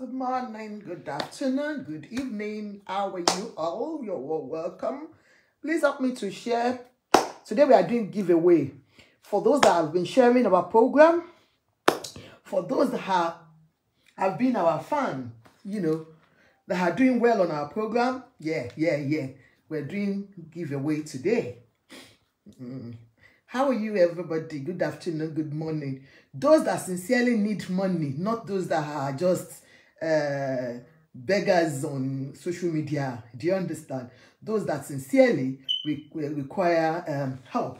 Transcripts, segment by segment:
Good morning, good afternoon, good evening. How are you all? You're all welcome. Please help me to share. Today we are doing giveaway. For those that have been sharing our program, for those that have, have been our fan, you know, that are doing well on our program, yeah, yeah, yeah. We're doing giveaway today. Mm. How are you, everybody? Good afternoon, good morning. Those that sincerely need money, not those that are just uh, beggars on social media. Do you understand? Those that sincerely re require um, help.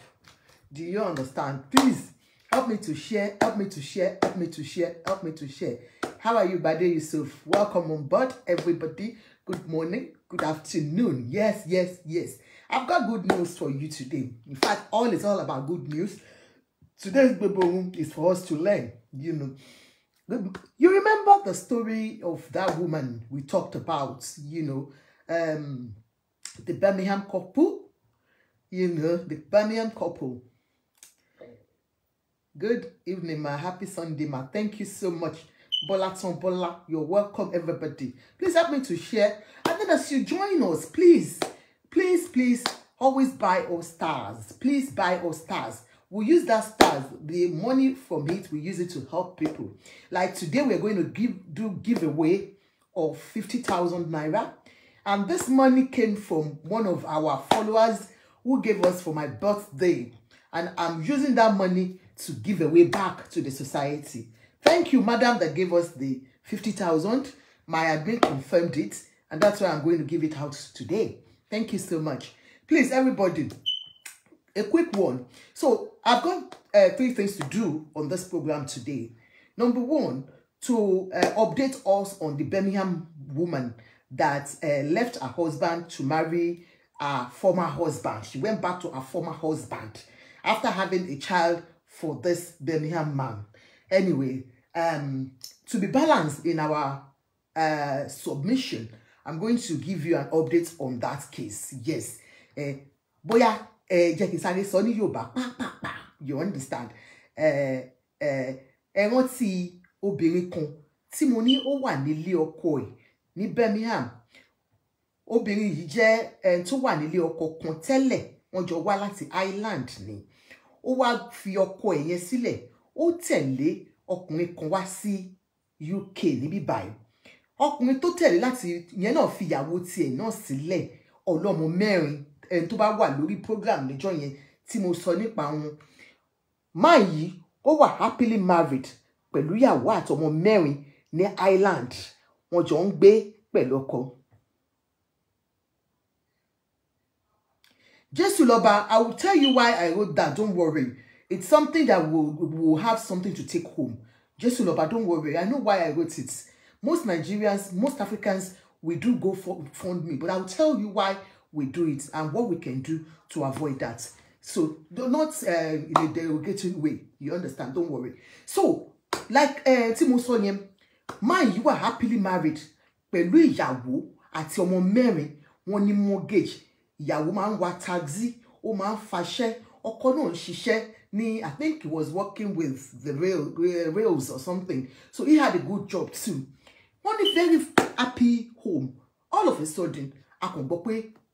Do you understand? Please help me to share, help me to share, help me to share, help me to share. How are you, Bade Yusuf? Welcome on board, everybody. Good morning, good afternoon. Yes, yes, yes. I've got good news for you today. In fact, all is all about good news. Today's Bible is for us to learn, you know. You remember the story of that woman we talked about, you know, um, the Birmingham couple, you know, the Birmingham couple. Good evening, my Happy Sunday, ma. Thank you so much. Bola Bola, you're welcome, everybody. Please help me to share. And then as you join us, please, please, please, always buy all stars. Please buy all stars. We use that stars, the money from it, we use it to help people. Like today, we're going to give do giveaway of 50,000 Naira. And this money came from one of our followers who gave us for my birthday. And I'm using that money to give away back to the society. Thank you, madam, that gave us the 50,000. My admin confirmed it, and that's why I'm going to give it out today. Thank you so much. Please, everybody, a quick one. So I've got uh, three things to do on this program today. Number one, to uh, update us on the Birmingham woman that uh, left her husband to marry her former husband. She went back to her former husband after having a child for this Birmingham man. Anyway, um, to be balanced in our uh, submission, I'm going to give you an update on that case. Yes. Uh, bóyá ẹ jẹ́ kí n sáré sọ ní Yorùbá pàápàá you understand? Ẹ rántí obìnrin kan tí mo ní ó wà nílé ọkọ ẹ̀ ní Birmingham. Obìnrin yìí jẹ́ ẹ tó wà nílé ọkọ kan tẹ́lẹ̀. Wọ́n jọ wá láti Ireland ni. Ó wá fi ọkọ ẹ̀ yẹn sílẹ̀. Ó tẹ̀lé ọkùnrin kan wá sí UK níbí báyìí. Ọkùnrin tó tẹ̀lé láti yẹn náà fi ìyàwó tiẹ̀ náà sílẹ̀. Ọlọ́mọ mẹ́rin ẹni tó bá wà lórí program níjọ́ yẹn tí mo sọ nípa wọn. Máa yìí ó wà happily married pẹ̀lú ìyàwó àtọmọ mẹ́rin ní Ireland wọ́n jọ ń gbé pẹ̀lú ọkọ. Jésù lọ́ba I will tell you why I wrote that don't worry. It's something that will will have something to take home. Jésù lọ́ba don't worry. I know why I wrote it. Most Nigerians most Africans we do go for fund me but I will tell you why we do it and what we can do to avoid that. So not uh, in a derogatory way. You understand? Don't worry. So like uh, tí mo man you are happily married pẹ̀lú ìyàwó àti ọmọ mẹ́rin wọ́n ní mortgage. Ìyàwó máa ń wa taxi, ó máa ń faṣẹ́, ọkọ náà ń I think he was working with the rail, rails or something. So he had a good job too. Wọ́n very happy home. All of a sudden, a kàn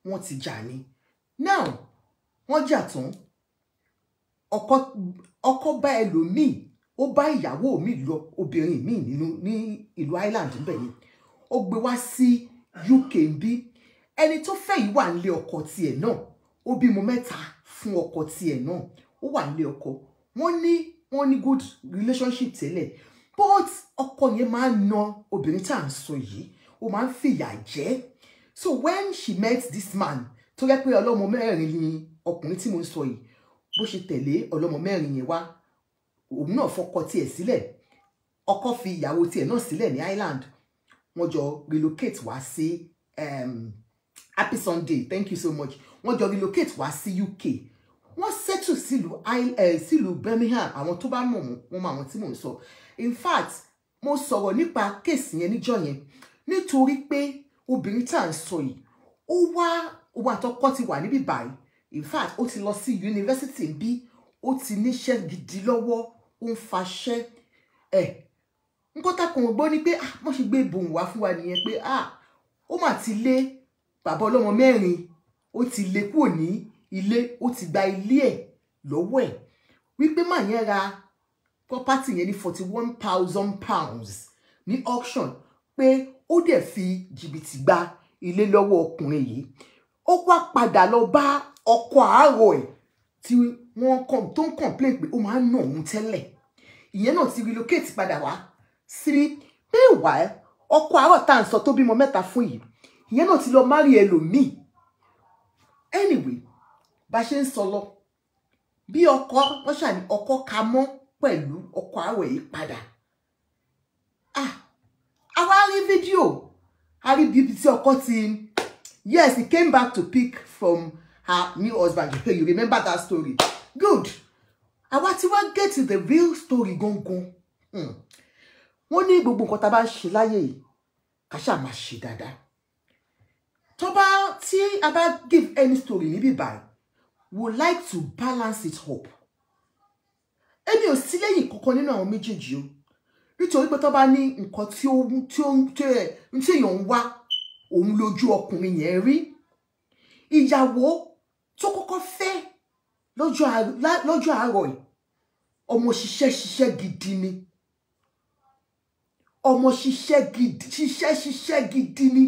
wọ́n ti jà ní now wọ́n jà tán. Ọkọ bá ẹlòmíì ó bá ìyàwó mi lọ obìnrin mi nínú ní ìlú Ireland níbẹ̀ yẹn. Ó gbé wá sí UK bí. Ẹni tó fẹ́ yìí wà nílé ọkọ tiẹ̀ náà. Ó bímọ mẹ́ta fún ọkọ tiẹ̀ náà. Ó wà nílé ọkọ. Wọ́n ní wọ́n ní good relationship tẹ́lẹ̀. But ọkọ yẹn máa ń na obìnrin tá à ń sọ yìí. Ó máa ń fìyà jẹ so when she met this man tó yẹ pé ọlọ́mọ mẹ́rin ni ọkùnrin tí mo ń sọ yìí bó ṣe tẹ̀lé ọlọ́mọ mẹ́rin yẹn wá òun náà fọkọ tiẹ̀ sílẹ̀. Ọkọ fi ìyàwó tiẹ̀ náà sílẹ̀ ní Ireland wọ́n jọ relocate wá sí um, Happy Sunday thank you so much. Wọ́n jọ relocate wá sí UK wọ́n settle sílùú sílùú Birmingham. Àwọn tó bá mọ̀ wọ́n mọ̀ àwọn tí mò ń sọ. In fact mo sọ̀rọ̀ nípa kéèsì yẹn níjọ́ yẹn. Nítorí pé obìnrin tá à ń sọ yìí ó wá owó àtọkọ ti wà níbí báyìí. In fact ó ti lọ sí yunifásitì bí ó ti níṣẹ́ gidi lọ́wọ́ ó ń faṣẹ́. Ẹ̀ nǹkan gbọ́ ni pé ah wọ́n ṣe gbé bòun wá fún wa nìyẹn pé ah ó mà ti lé bàbá ọlọ́mọ mẹ́rin ó ti lé kúrò ní ilé ó ti gba ilé ẹ̀ lọ́wọ́ ẹ̀. Wípé màá yẹn ra property yẹn ní forty one thousand pounds ní auction pé ó dẹ̀ fi jìbìtì gba ilé lọ́wọ́ ọkùnrin yìí. Ó wá padà lọ bá ọkọ àárọ̀ ẹ̀ tí wọ́n tó ń complain pé ó máa ń nà òun tẹ́lẹ̀. Ìyẹn náà ti relocate padà wá sí meanwhile ọkọ àárọ̀ tá à ń sọ tó bímọ mẹ́ta fún yìí ìyẹn náà ti lọ marry ẹlòmíì. Anyway bá ṣe ń sọ lọ bí ọkọ wọn ṣàní ọkọ ka mọ́ pẹ̀lú ọkọ àárọ̀ yìí padà. Ah a rí bíbi tí ọkọ ti yes he came back to pick from her new husband. You you remember that story? Good. Àwa tí wọ́n get to the real story gangan. Hmm. wọ́n ní gbogbo nǹkan tá a bá ń ṣe láyé yìí ká ṣáà máa ṣe dáadáa. Tó bá tí a bá give any story níbí báyìí would like to balance it up. Èmi ò sí lẹ́yìn kankan nínú àwọn méjèèjì o nítorí pé tó bá ní nǹkan tí ó tí ó tí èèyàn ń wá òun lójú ọkùnrin yẹn rí. Ìyàwó tó kọ́kọ́ fẹ́ lọ́jọ́ àárọ̀ ẹ̀ ọmọ ṣiṣẹ́ ṣiṣẹ́ gidi ni. Ọmọ ṣiṣẹ́ gidi ṣiṣẹ́ ṣiṣẹ́ gidi ni.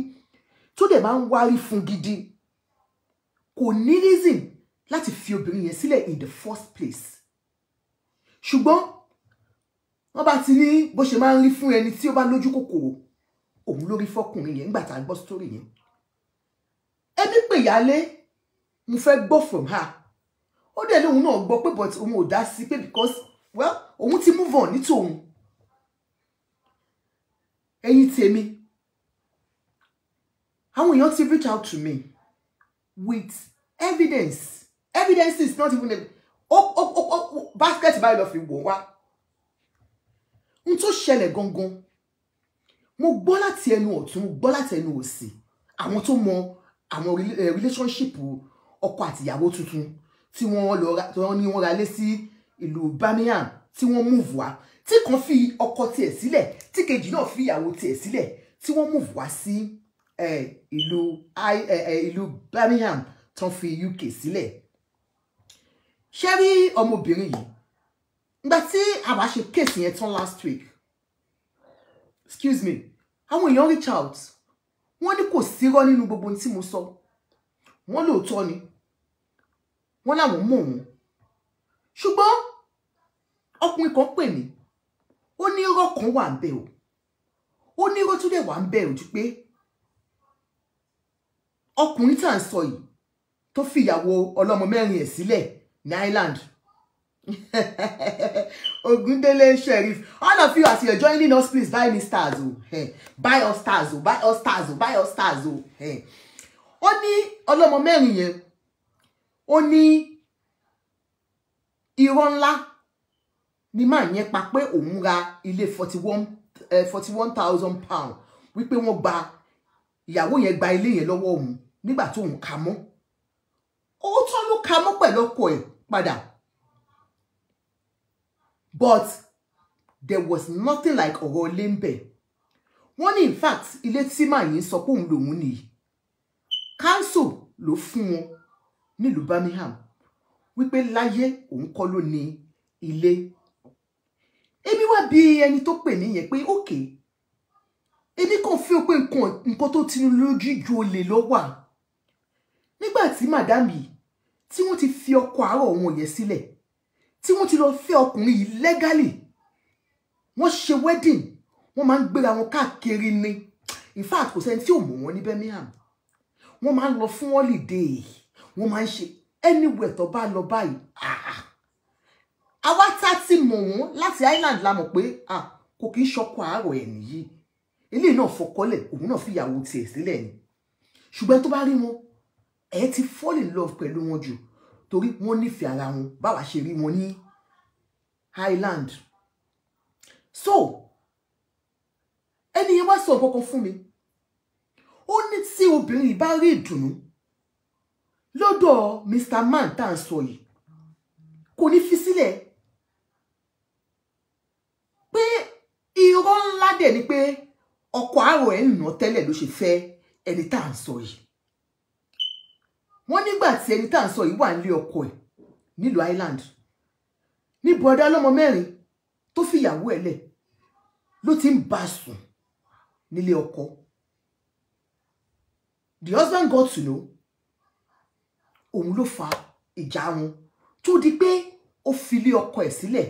Tó dẹ̀ máa ń wárí fún gidi. Kò ní reason láti fi obìnrin yẹn sílẹ̀ in the first place. Ṣùgbọ́n wọ́n bá ti ní bó ṣe máa ń rí fún ẹni tí ó bá lójú kòkòrò òun ló rí fọkùnrin yẹn nígbà tá a gbọ́ story yẹn. Ẹbí pè yálé mo fẹ́ gbọ́ from her. Ó dẹ̀ lóun náà gbọ́ pé but òun ò dá sí pé because well òun ti move on ní tòun. Ẹ̀yin tèmi àwọn èèyàn ti reach out to me with evidence. Evidence is not even a ó ó ó basket báyìí lọ fi wò wá n tó ṣẹlẹ̀ gangan mo gbọ́ láti ẹnu ọ̀tún mo gbọ́ láti ẹnu òsì àwọn tó mọ àwọn relationship ọkọ àtìyàwó tuntun tí wọ́n lọ tí wọ́n ní wọ́n ra lé sí ìlú Birmingham tí wọ́n move wá tí kan fi ọkọ tiẹ̀ sílẹ̀ tí kejì náà fi ìyàwó tiẹ̀ sílẹ̀ tí wọ́n move wá sí ìlú ìlú Birmingham tán fi UK sílẹ̀. Ṣé rí ọmọbìnrin yìí ìgbà tí àwa ṣe kéèsì yẹn tán last week excuse me àwọn èèyàn reach out. Wọ́n ní kò sírọ́ nínú gbogbo tí mo sọ. Wọ́n lóòótọ́ ni. Wọ́n láwọn mọ̀ wọ́n. Ṣùgbọ́n ọkùnrin kan pè mí. Ó ní irọ́ kan wà ń bẹ̀ o. Ó ní irọ́ tó dẹ̀ wà ń bẹ̀ ojú pé ọkùnrin tá à ń sọ yìí tó fi ìyàwó ọlọ́mọ mẹ́rin ẹ̀ sílẹ̀ ní Island Ogundele Sheriff all of you as you are joining us please buy me stars o eh, buy us stars o buy us stars o buy us stars o eh. ó ní ọlọ́mọ mẹ́rin yẹn. Ó ní irọ́ ńlá ni máa yẹn pa pé òun ra ilé forty one forty one thousand pound wípé wọ́n gba ìyàwó yẹn gba ilé yẹn lọ́wọ́ òun nígbà tó òun kà mọ́. Òótọ́ ló kà mọ́ pẹ̀lú ọkọ ẹ̀ padà but there was nothing like ọ̀rọ̀ ilé ń bẹ̀. Wọ́n ní in fact ilé tí màá yín sọ pé òun lòun nìyí council ló fún wọn nílùú Birmingham wípé láyé òun kọ́ ló ní ilé. Èmi wá bí ẹni tó pè mí yẹn pé òkè èmi kàn fi pé nǹkan tó tinú lójú ju olè lọ wà. Nígbà tí madam yìí tí wọ́n ti fi ọkọ àárọ̀ wọn yẹn sílẹ̀ tí wọ́n ti lọ fẹ́ ọkùnrin yìí legally wọ́n ṣe wedding wọ́n máa ń gbéra wọn káàkiri ni. In fact kò sẹ́ni tí ò mọ̀ wọ́n ní Birmingham. Wọ́n máa ń lọ fún holiday wọ́n máa ń ṣe anywhere tó bá lọ báyìí àwa tá ti mọ̀ wọ́n láti Island la mọ̀ pé kò kí ń ṣọkọ àárọ̀ ẹ̀ nìyí. Eléyìí náà fọkọlẹ̀ òun náà fi ìyàwó tiẹ̀ sílẹ̀ ni. Ṣùgbọ́n tó bá rí wọn ẹ ti fall in love pẹ̀lú wọn jù torí wọ́n nífẹ̀ẹ́ ara wọn. Báwa ṣe rí wọn ní Highland. So ẹni yẹn wá sọ kankan fún mi. Ó ní tí obìnrin bá rí ìdùnnú lọ́dọ̀ Mr. Man tá à ń sọ yìí kò ní fi sílẹ̀. Pé irọ́ ńlá dẹ̀ ni pé ọkọ àárọ̀ ẹ̀ ń nà tẹ́lẹ̀ ló ṣe fẹ́ ẹni tá à ń sọ yìí wọ́n nígbà tí ẹni tá à ń sọ yìí wà nílé ọkọ ẹ̀ nílùú Island. Ní bọ̀dá ọlọ́mọ mẹ́rin tó fìyàwó ẹ̀ lẹ̀ ló ti ń bá a sùn nílé ọkọ. The husband got to know òun ló fa ìjà wọn. Tó di pé ó fi ilé ọkọ ẹ̀ sílẹ̀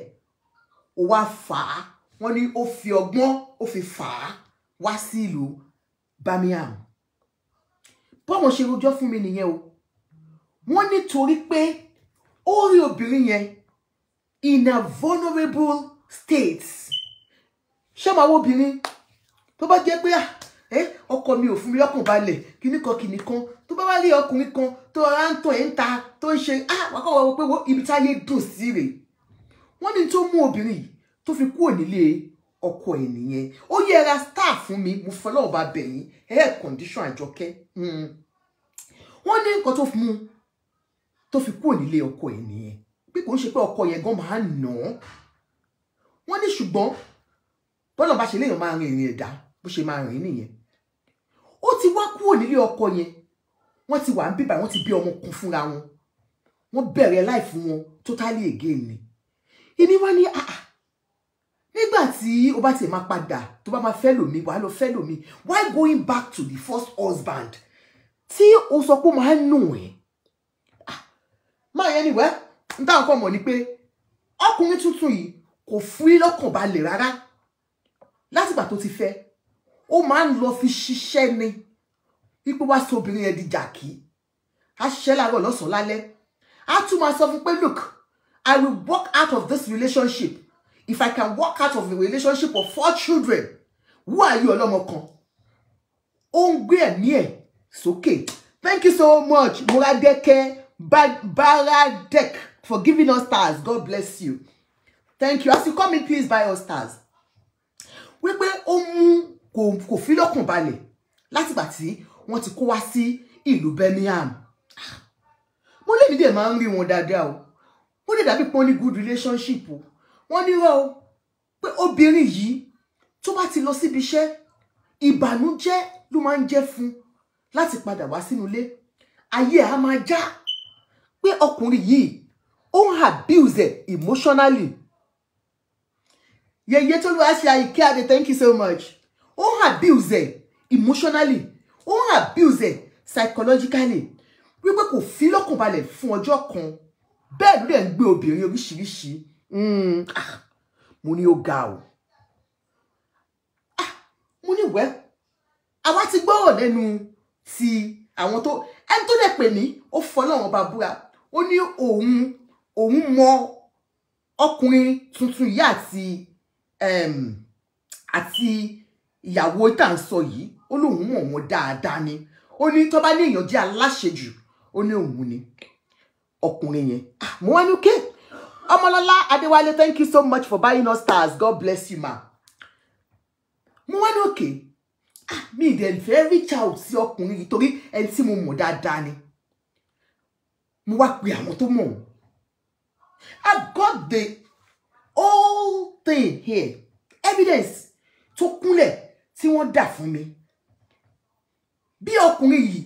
ó wá fà á. Wọ́n ní ó fi ọgbọ́n ó fi fà á wá sí ìlú Birmingham. Bọ́wọ́n ṣe rojọ́ fún mi nìyẹn o wọ́n nítorí pé ó rí obìnrin yẹn in a vulnerable state. Ṣé máa wo obìnrin? Tó bá jẹ́ pé ọkọ mi ò fún mi lọ́kàn balẹ̀ kíní kan kíní kan. Tó bá wá rí ọkùnrin kan tó rárá ń tàn ẹ́ ń ta tó ń ṣe wákọ̀ wọ́n pé ibi táyé dùn sí rè. Wọ́n ní tó mú obìnrin yìí tó fi kúrò nílé ọkọ ẹ̀ nìyẹn. Ó yẹra star fún mi mo fọlọ́ ọba bẹ̀yìn air condition àjọkẹ́. Wọ́n ní nǹkan tó fi mú tó fi kúrò nílé ọkọ ẹ̀ nìyẹn. Bí kò ń ṣe pé ọkọ yẹn gan máa ń nà án. Wọ́n ní ṣùgbọ́n bọ́lá bá ṣe léèyàn máa rin ìrìn ẹ̀dá bó ṣe máa rìn nìyẹn. Ó ti wá kúrò nílé ọkọ yẹn. Wọ́n ti wà ń bíbà wọ́n ti bí ọmọ kan fúnra wọn. Wọ́n bẹ̀rẹ̀ life wọn totally again ni. Ìní wá ní àà nígbà tí ó bá tiẹ̀ máa padà tó bá máa fẹ́ lòmí wàá lọ fẹ́ lòmí. Why going back to the first husband? Tí o sọ pé ó máa ń nù ẹ́ máa yẹn níwẹ̀ ń táwọn kan mọ̀ ni pé ọkùnrin tuntun yìí kò fún yín lọ́kàn balẹ̀ rárá. Látìgbà tó ti fẹ́ ó máa ń lọ fi ṣiṣẹ́ ni. Wípé wá sí obìnrin yẹn di jàkí. Á ṣiṣẹ́ láàárọ̀ lọ́sàn-án lálẹ́. Á tún máa sọ fún pé look I will walk out of this relationship. If I can walk out of a relationship of four children who are you ọlọ́mọ kan? Ó ń gbé ẹ̀mí ẹ̀ sókè. Thank you so much Moradeke Baradek for giving us stars. God bless you. Thank you. As you come in please buy us stars. Wípé ó mú kò fi lọ́kàn balẹ̀ látìgbà tí wọ́n ti kó wá sí ìlú Birmingham. Mo lè nídìí máa ń rí wọn dáadáa o. Ó lè dàbí pé wọ́n ní good relationship o. Wọ́n ní rọ́ o pé obìnrin yìí tó bá ti lọ síbi iṣẹ́ ìbànújẹ́ ló máa ń jẹ́ fún láti padà wá sínú ilé. Ayé á máa já pé ọkùnrin yìí ó ń abuse ẹ̀ emotionally. Ló wá ṣe àyíké adé thank you so much. Ó ń abuse ẹ̀ emotionally. Ó ń abuse ẹ̀ psychologically. Wípé kò fi lọ́kàn balẹ̀ fún ọjọ́ kan. Bẹ́ẹ̀ ló dẹ̀ ń gbé obìnrin oríṣiríṣi. Mo ní ó ga o. Mo ní wẹ́ àwa ti gbọ́rọ̀ lẹ́nu ti àwọn tó ẹni tó dẹ̀ pè mí ó fọlọ́run bá búra ó ní òun òun mọ ọkùnrin tuntun yìí àti àti ìyàwó tá à ń sọ yìí. Ó lóun mọ̀ wọ́n dáadáa ni. Ó ní tó bá ní èèyàn jẹ́ aláṣejù ó ní òun ni ọkùnrin yẹn. Mo wá ní òkè ọmọlọ́lá adéwálé thank you so much for buying us stars. God bless you ma. Mo wá ní òkè mi ì dẹ̀ fẹ́ reach out sí ọkùnrin yìí torí ẹni tí mo mọ̀ dáadáa ni mo wá pe àwọn tó mọ̀. I got the whole thing here. Evidence tó kúnlẹ̀ tí wọ́n dà fún mi. Bí ọkùnrin yìí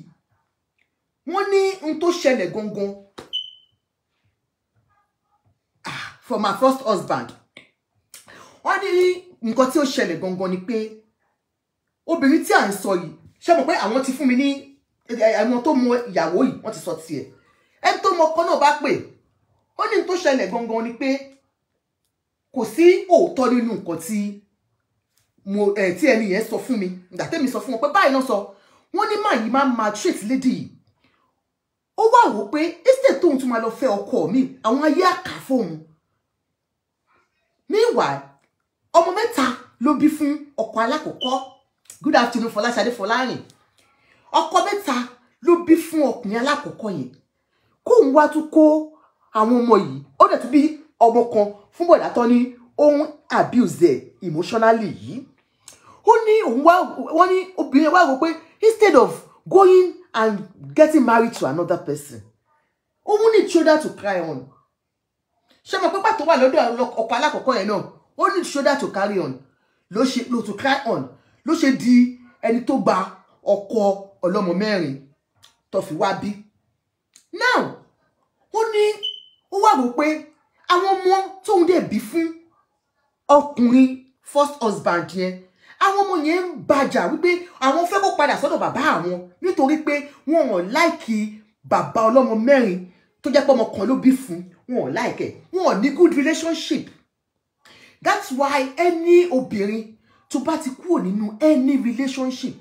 wọ́n ní n tó ṣẹlẹ̀ gangan. Ah for my first husband. Wọ́n ní nǹkan tí ó ṣẹlẹ̀ gangan ni pé obìnrin tí à ń sọ yìí ṣé mo pé àwọn ti fún mi ní àwọn tó mọ ìyàwó yìí wọ́n ti sọ tiẹ̀ ẹni tó mọ ọkọ náà bá pè ó ní tó ṣẹlẹ̀ gangan ni pé kò sí òótọ́ nínú nǹkan tí mo ẹ̀ tí ẹni yẹn sọ fún mi. Ìgbà tẹ́mi sọ fún wọn pé báyìí náà sọ. Wọ́n ní màá yìí máa maltreat lady yìí. Ó wá wò pé instead tóun tún máa lọ fẹ́ ọkọ mi àwọn ayé àkà fóun. Meanwhile ọmọ mẹ́ta ló bí fún ọkọ alákọ̀ọ́kọ́. Good afternoon Fọláṣadé Fọlárìn ọkọ mẹ́ta ló bí fún ọkùnrin alákọ̀ọ́kọ́ yẹn kóun wá tún kó àwọn ọmọ yìí ó dẹ̀ tún bí ọmọ kan fún bọ̀dá tán ní òun abuse ẹ̀ emotionally yìí. Ó ní òun wá wọ́n ní obìnrin wá rò pé instead of going and getting married to another person òun need shoulder to cry on. Ṣé mo pé pàtó wà lọ́dọ̀ ọkọ alákọ̀ọ́kọ́ yẹn náà ó need shoulder to carry on ló ṣe ló to cry on ló ṣe di ẹni tó gba ọkọ ọlọ́mọ mẹ́rin tó fi wá bí now ó ní ó wà rò pé àwọn ọmọ tóun dẹ̀ bí fún ọkùnrin first husband yẹn àwọn ọmọ yẹn ń bàjà wípé àwọn fẹ́ kó padà sọ́dọ̀ bàbá àwọn nítorí pé wọn ò láìkí bàbá ọlọ́mọ mẹ́rin tó jẹ́ pé ọmọ kan ló bí fún wọn ò láìkẹ̀ wọn ò ní good relationship. That's why any obìnrin tó bá ti kúrò nínú any relationship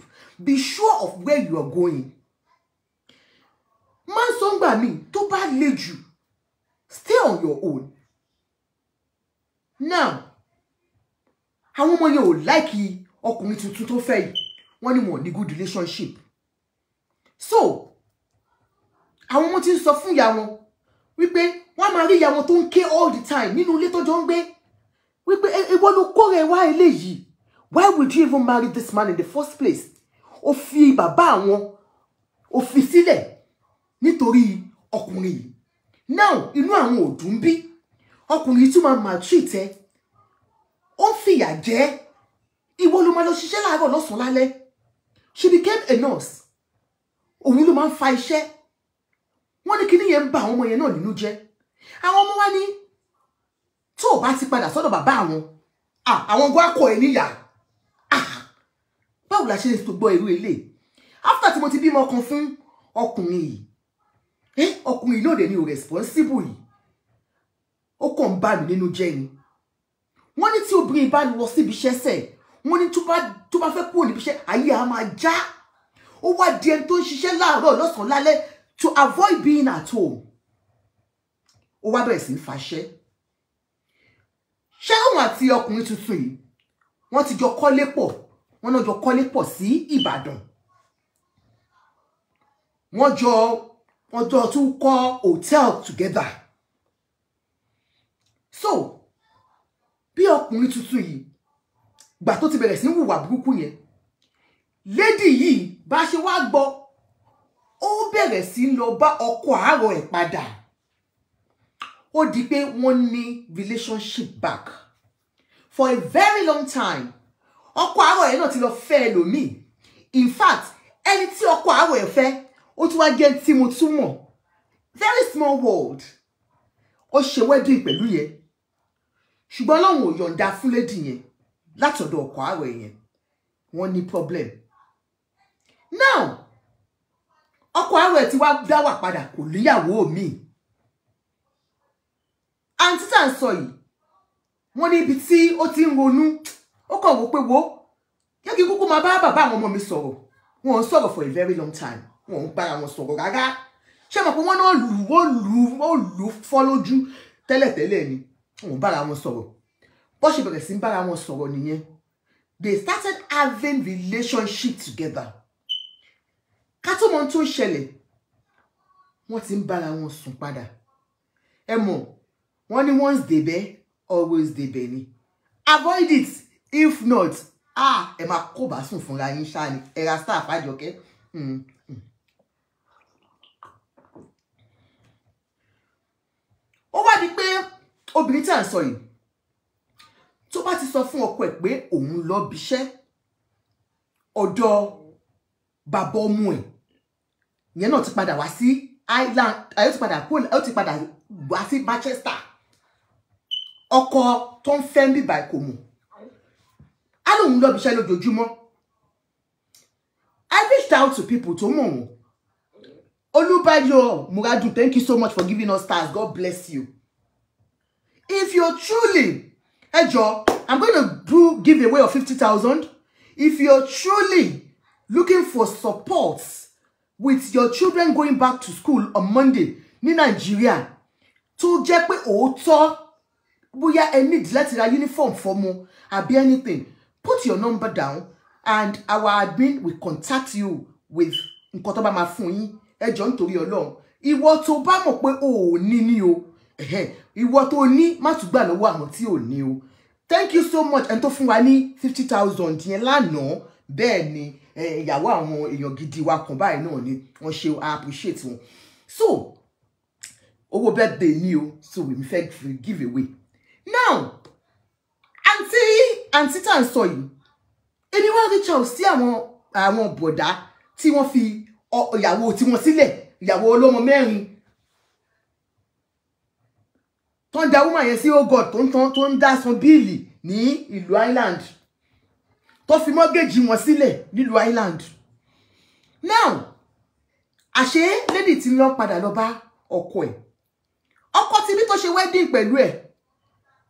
be sure of where you are going máa ń sọ ń gbà mí tó bá le jù stay on your own. Now àwọn ọmọ yẹn ò láìkí ọkùnrin tuntun tó fẹ́ yìí. Wọ́n ní wọn ní good relationship. So àwọn ọmọ ti ń sọ fún ìyá wọn wípé wọ́n máa rí ìyá wọn tó ń ké all the time nínú ilé tó jọ ń gbé. Wípé ìwọ ló kóre wá eléyìí. Why would you even marry this man in the first place? Ó fi bàbá àwọn ó fi sílẹ̀ nítorí ọkùnrin yìí. Now inú àwọn ò dùn bí ọkùnrin yìí tún máa maltreat ẹ. Ó ń fìyà jẹ ìwọ ló máa lọ ṣiṣẹ́ láàárọ̀ lọ́sàn-án she became a nurse. Òun ló máa ń fa iṣẹ́. Wọ́n ní kíní yẹn ń ba àwọn ọmọ yẹn náà nínú jẹ́. Àwọn ọmọ wa ní tó o bá ti padà sọ́dọ̀ bàbá àwọn àwọn gbọ́ akọ ẹ̀ níyà. Báwo la ṣe lè tó irú ilé after tí mo ti bímọ kan fún ọkùnrin yìí ọkùnrin yìí lóde ni ò responsible yìí. Ó kàn ń bà mí nínú jẹ́ ni. Wọ́n ní tí obìnrin bá lọ síbi iṣẹ́ sẹ̀ wọ́n ní tó bá fẹ́ kúrò níbi iṣẹ́ ayé a máa já. Ó wá di ẹni tó ń ṣiṣẹ́ láàárọ̀ lọ́sàn-án lálẹ́ to avoid being at home. Ó wá bẹ̀rẹ̀ sí í faṣẹ́ ṣé òun àti ọkùnrin tuntun yìí wọ́n ti jọ kọ́lé pọ̀? Wọ́n náà jọ kọ́lé pọ̀ sí Ìbàdàn. Wọ́n jọ wọ́n jọ tún kọ́ hotel together. So bí ọkùnrin tuntun yìí gbà tó ti bẹ̀rẹ̀ sí hùwà burúkú yẹn lady yìí bá ṣe wá gbọ́ ó bẹ̀rẹ̀ sí lọ bá ọkọ àárọ̀ ẹ̀ padà. Ó di pé wọ́n ní relationship back. For a very long time ọkọ àárọ̀ ẹ̀ náà ti lọ fẹ́ ẹlòmíì. In fact ẹni tí ọkọ àárọ̀ ẹ̀ fẹ́ ó tún wá jẹ́ tí mo tún mọ̀. Very small world. Ó ṣe wedding pẹ̀lú yẹn. Ṣùgbọ́n Ọlọ́run ò yọ̀ǹda fún lady yẹn látọ̀dọ̀ ọkọ àárọ̀ yẹn. Wọ́n ní problem. Now ọkọ àárọ̀ ẹ̀ ti wá dá wà padà kò níyàwó mi. Àǹtí tá à ń sọ yìí wọ́n ní ibi tí ó ti ń ronú. Ó kàn wò pé wo yẹ kí kúkú máa bá bàbá àwọn ọmọ mi sọ̀rọ̀. Wọn sọ̀rọ̀ for a very long time wọn ò ń bára wọn sọ̀rọ̀ rárá. Ṣé mo pé wọ́n náà lù ó lù ó lù fọ́ lójú tẹ́lẹ̀tẹ́lẹ̀ ni. Wọn ò bára wọn sọ̀rọ̀. Bó ṣe bẹ̀rẹ̀ sí ń bára wọn sọ̀rọ̀ nìyẹn. They started having relationship together. Ká tó mọ ohun tó ń ṣẹlẹ̀ wọ́n ti ń bára wọn sùn padà. Ẹ mọ̀ wọ́n ní once débẹ̀ always débẹ̀ ni. Avoid it. If not ah ẹ máa kó bá sùn fúnra yín ṣáà ni. Ẹ ra star fàjọkẹ́. Ó wá di pé obìnrin tí à ń sọ yìí tó bá ti sọ fún ọkọ ẹ̀ pé òun lọ bíṣẹ́ ọ̀dọ̀ bàbá ọmọ ẹ̀ ìyẹn náà ti padà wá sí Island ó ti padà kó ó ti padà wá sí Manchester. Ọkọ tó ń fẹ́ ń bíbá kò mọ̀. Á lóun lọ bíṣẹ́ lójoojúmọ́. I reached out to people tó mọ̀ wọ́n Olúbáyọ̀ Muradu thank you so much for giving us stars. God bless you. If you're truly jọ̀ọ́ i'm going to do give away of fifty thousand. If you're truly looking for support with your children going back to school on monday ní nàìjíríà tó jẹ́ pé òótọ́ bóyá ẹ need láti ra uniform fọ́mọ àbí anything put your number down and our admin will contact you with nǹkan tó bá máa ẹ jọ̀ọ́ nítorí ọlọ́run. Ìwọ tó bá mọ̀ pé o ò ní ní o ìwọ tó ní má tún gbà lọ́wọ́ àwọn tí ò ní o. Thank you so much ẹni tó fún wa ní fifty thousand yẹn lánàá. Bẹ́ẹ̀ ni ìyàwó àwọn èèyàn gidi wa kan báyìí náà ni wọ́n ṣe i appreciate wọn. So owó birthday ni o so we fẹ́ give away. Now àǹtí àǹtí tá à ń sọ yìí èmi wá reach out sí àwọn àwọn bọ̀dá tí wọ́n fi ìyàwó tiwọn sílẹ̀ ìyàwó ọlọ́mọ mẹ́rin. Tó ń da woman yẹn sí oh god tó ń dá san bíìlì ní ìlú island. Tó fi mọ́gẹ́jì wọn sílẹ̀ nílùú island. Now àṣé lady tí wọ́n padà lọ bá ọkọ ẹ̀. Ọkọ tí bí tó ṣe wedding pẹ̀lú ẹ̀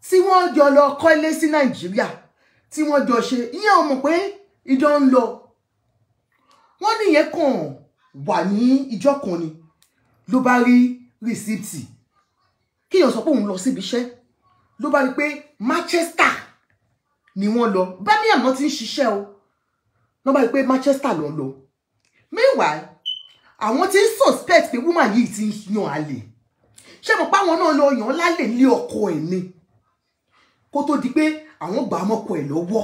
tí wọ́n jọ lọ kọ́lé sí nàìjíríà tí wọ́n jọ ṣe ìyẹn ò pé idán ń lọ. Wọ́n níyẹn kàn wà ní ìjọ kan ni ló bá rí rìsíìtì. Kíyàn sọ pé òun lọ síbi iṣẹ́ ló bá rí pé Manchester ni wọ́n lọ. Birmingham náà ti ń ṣiṣẹ́ o. Ló bá rí pé Manchester ń lọ. Meanwhile àwọn tí ń suspect pé woman yìí ti ń yan àlè. Ṣé mo pa àwọn náà lọ yàn án lálẹ́ lé ọkọ ẹ̀ ni? Kó tó di pé àwọn gbà á mọ́kọ ẹ̀ lọ́wọ́.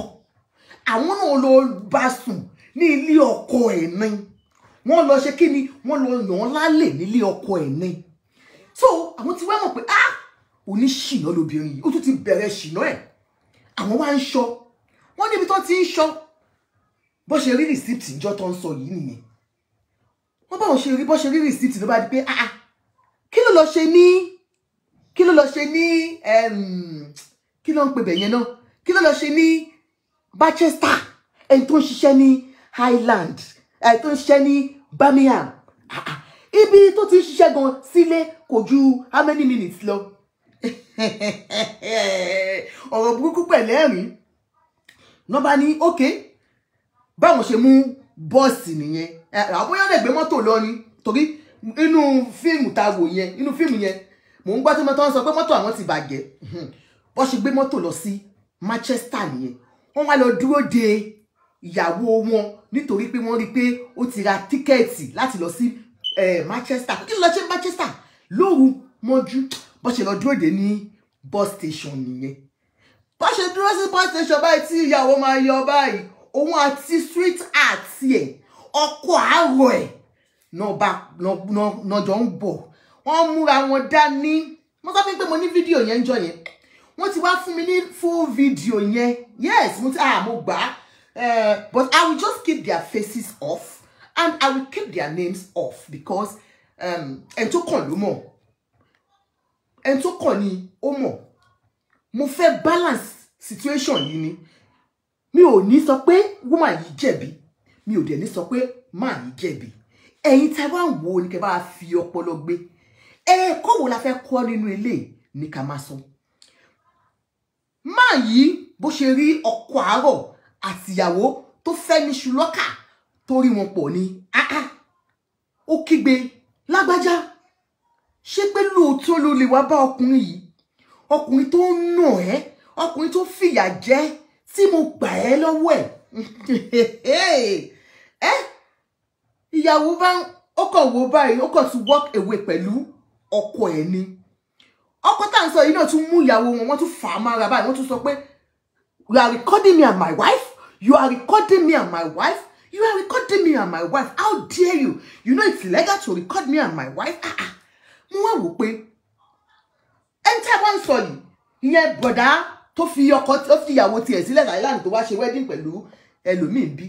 Àwọn náà lọ bá sùn ní ilé ọkọ ẹ̀ ni wọ́n lọ ṣe kí ni wọ́n lọ yàn án lálẹ́ nílé ọkọ ẹ̀ ni. So àwọn ti wá mọ̀ pé ah oníṣìná lobìnrin yìí ó tún ti bẹ̀rẹ̀ ṣìná ẹ̀. Àwọn wá ń ṣọ́. Wọ́n níbi tó ti ń ṣọ́. Bó ṣe rí rìsíìtì ìjọ tó ń sọ yìí nìyẹn. Wọ́n bá wọn ṣe rí bó ṣe rí rìsíìtì ló bá di pé ah ah kí ló lọ ṣe ní kí ló lọ ṣe ní kí ló ń pè bẹ̀yẹn náà? Kí ló lọ ṣe ní Manchester ẹni tó ń ṣiṣẹ́ ní Highland tó ń ṣiṣẹ́ ní Birmingham. Ah, ah. ibi tó ti ń ṣiṣẹ́ gan sílé kò ju how many minutes lọ? Ọ̀rọ̀ burúkú pẹ̀lẹ́rìn náà bá ní ok báwọn ṣe mú bọ́ọ̀sì nìyẹn? Àbóyá lè gbé mọ́tò lọ ni. Torí inú fíìmù tá a wò yẹn inú fíìmù yẹn mò ń gbọ́ tí mọ́tò wọn sọ pé mọ́tò àwọn ti bàjẹ́. Bọ́ ṣe gbé mọ́tò lọ sí Manchester nìyẹn. Wọ́n wá lọ dúró de ìyàwó wọn nítorí pé wọ́n rí i pé ó ti ra tíkẹ́ẹ̀tì láti lọ sí eh, Manchester. Kí ló lọ ṣe Manchester? Lóru mọ́jú bọ́ ṣe lọ dúró de ní bus station nìyẹn. Bọ́ ṣe dúró sí bus station báyìí tí ìyàwó máa yọ báyìí òun àti street art ẹ̀ ọkọ̀ àárọ̀ ẹ̀ náà jọ ń bọ̀. Wọ́n múra wọn dání. Mo sọ fún pé mo ní fídíò yẹn ń jọ yẹn. Wọ́n ti wá fún mi ní full video yẹn. Yes mo ti mo gbà eh, but I will just keep their faces off and I will keep their names off because um, ẹni tó kàn ló mọ̀. Ẹni tó kàn ni ó mo fẹ́ balance situation yìí ni. Mi ò ní sọ pé woman yìí jẹ̀bi. Mi ò dẹ̀ ní sọ pé man yìí jẹ̀bi. Ẹ̀yin a bá wo ni kẹ́ bá fi ọpọlọ gbé. Ẹ̀ẹ́kọ́ wo la fẹ́ kọ́ nínú ilé ní ká máa sọ. Máa yìí bó ṣe rí ọkọ àárọ̀ àtìyàwó tó fẹ́ ní ṣùlọ́kà tó rí wọn pọ̀ ní áá ó kígbe lágbájá ṣé pé lóòótọ́ ló lè wá bá ọkùnrin yìí? Ọkùnrin tó ń nà ẹ́ ọkùnrin tó fìyà jẹ tí mo gbà ẹ́ lọ́wọ́ ẹ̀. Ẹ́ ìyàwó bá ó kàn wò báyìí ó kàn tún walk away pẹ̀lú ọkọ ẹ̀ ni. Ọkọ tá à ń sọ yìí náà tún mú ìyàwó wọn wọ́n tún fà á mára báyìí wọ́n tún sọ pé you are recording me and my wife. You are recording me and my wife. You are recording me and my wife. How dare you? You know it's legal to record me and my wife. Ah ah. Mo wá wò pé ẹni tí a bá ń sọ yìí ìyẹn bọ̀dá tó fi ọkọ tó fi ìyàwó tiẹ̀ sílẹ̀ Thailand tó ṣe wedding pẹ̀lú ẹlòmíín bí.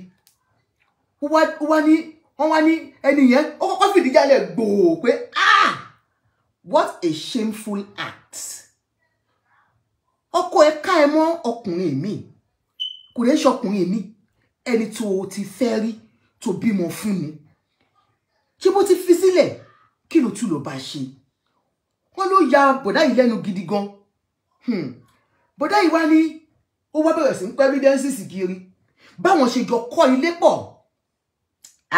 Ó wá ní wọ́n wá ní ẹni yẹn ó kọ́kọ́ fìdí jálẹ̀ gbòò pé ah! What a shameful act ọkọ ẹ ká ẹ mọ́ ọkùnrin mi. Kò lè ṣọkùnrin mi. Ẹni tó o ti fẹ́ rí tó bímọ fún ni. Ṣé bó ti fi sílẹ̀? Kí ló tún lọ bá ṣe? Wọ́n ló ya bọ̀dá yìí lẹ́nu gidi gan. Hmm. bọ̀dá yìí wá ní ó wá bẹ̀rẹ̀ sí ń pẹ́ evidence kiri. Báwọn ṣe jọ kọ́ ilé pọ̀.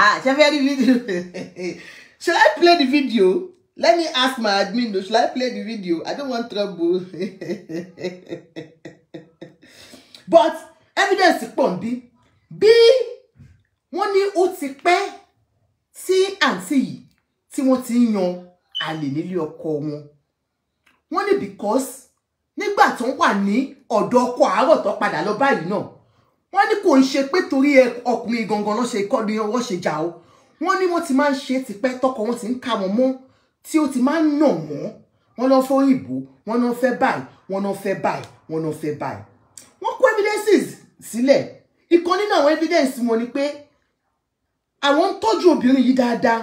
Ah ṣe fẹ́ rí video? Should I play the video let me ask my admin though should I play the video? I don't want trouble. But evidence pọ̀ ń bí. Bí wọ́n ní ó ti pẹ́ tí àǹtí yìí tí wọ́n ti ń yan àlè nílé ọkọ wọn. Wọ́n ní because nígbà tó ń wà ní ọ̀dọ̀ ọkọ àárọ̀ tó padà lọ báyìí náà wọ́n ní kò ń ṣe pé torí ọkùnrin gangan ló ṣe kọ́ ni wọ́n ṣe jà o. Wọ́n ní wọ́n ti máa ń ṣe tipẹ́ tọkọ wọn ti ń ká wọn mọ́ tí ó ti máa ń nà wọ́n wọ́n náà fẹ́ òyìnbó wọ́n náà fẹ́ báyìí wọ́n náà fẹ́ báyìí wọ́n náà fẹ́ báyìí. Wọ́n kó evidences sílẹ̀. Ìkan nínú àwọn evidence wọn ni pé àwọn ń tọ́jú obìnrin yìí dáadáa.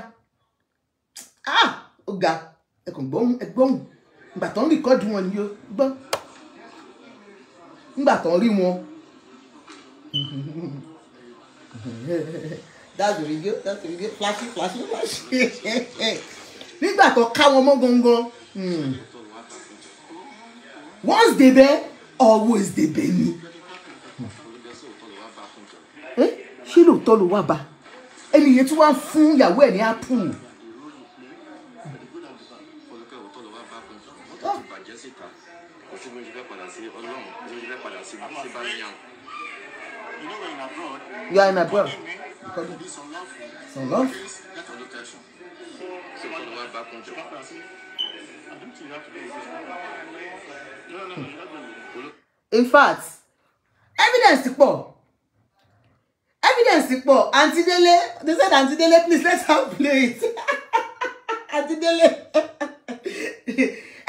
Ah! Ó ga. Ẹkùn gbóhùn ẹgbóhùn ìgbà tó ń rìkọ́dù wọn ni yóò gbọ́. Nígbà tó ń rí wọn. That's the video that's the video flashy flashy flashy nígbà tó ká wọn mọ́ gangan hmm. once they bẹ always they bẹ ni. Eh, ṣé lóòótọ́ ló wá bá? Ẹni yẹn tí wọ́n fún ìyàwó ẹ̀ ní apple. Yàn. You are in abroad. You do some Òótọ́ ló wá bá kún jù. Back and say, I don't think you have to do this. No, no, no, you're not going to. in fact evidence pọ̀ evidence pọ̀ aunty dele they said aunty please let her play it aunty dele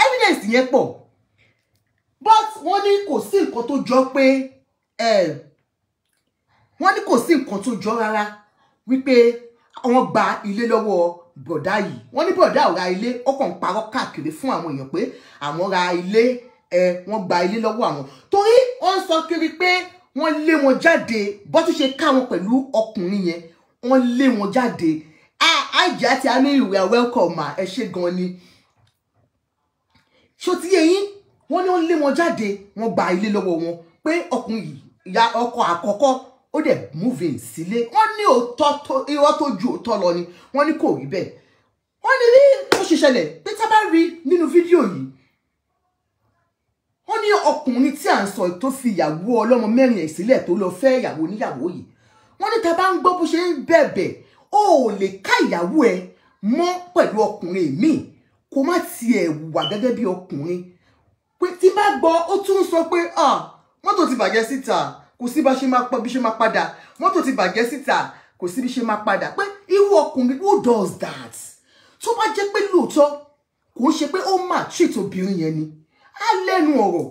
evidence yẹn pọ̀ but wọ́n ní kò sí nǹkan tó jọ pé eh, wọ́n ní kò sí nǹkan tó jọ rárá wípé wọ́n gba ilé bọ̀dá yìí. Wọ́n ní bọ̀dá ò ra ilé ó kàn ń parọ́ káàkiri fún àwọn èèyàn pé àwọn ra ilé ẹ wọ́n gba ilé lọ́wọ́ àwọn. Torí wọ́n sọ kiri pé wọ́n lé wọn jáde bó tún ṣe ká pẹ̀lú ọkùnrin yẹn wọ́n lé wọn jáde. Àìjẹ́ àti àmì ìwé welcome ẹ ṣe gan ni. Ṣó ti yé yín? Wọ́n ní wọ́n lé wọn jáde wọ́n gba ilé lọ́wọ́ wọn pé ọkùnrin ìyá ọkọ àkọ́kọ́ ó dẹ̀ move in sílé. Wọ́n ní òótọ́ irọ́ tó ju òótọ́ lọ ni. Wọ́n ní kò rí bẹ́ẹ̀. Wọ́n ní bí ó ṣe ṣẹlẹ̀ pé tá a bá rí nínú fídíò yìí wọ́n ní ọkùnrin tí à ń sọ tó fi ìyàwó ọlọ́mọ mẹ́rin ẹ̀ sílẹ̀ tó lọ fẹ́ ìyàwó níyàwó yìí. Wọ́n ní tá a bá ń gbọ́ bó ṣe ń bẹ̀bẹ̀ ó lè ká ìyàwó ẹ mọ́ pẹ̀lú ọkùnrin míì kó má tiẹ̀ wà gẹ́gẹ́ bí ọkùnrin. Pé tí bá gbọ́ ó tún sọ pé mọ́tò ti bàjẹ́ síta kò sí bá ṣe máa padà. Mọ́tò ti bàjẹ́ síta. Kò sí bí ṣe máa padà. Pé irú ọkùnrin who does that? Tó bá jẹ́ pé lóòótọ́ kò ń ṣe pé ó mà treat obìnrin yẹn ni. Á lẹ́nu ọ̀rọ̀.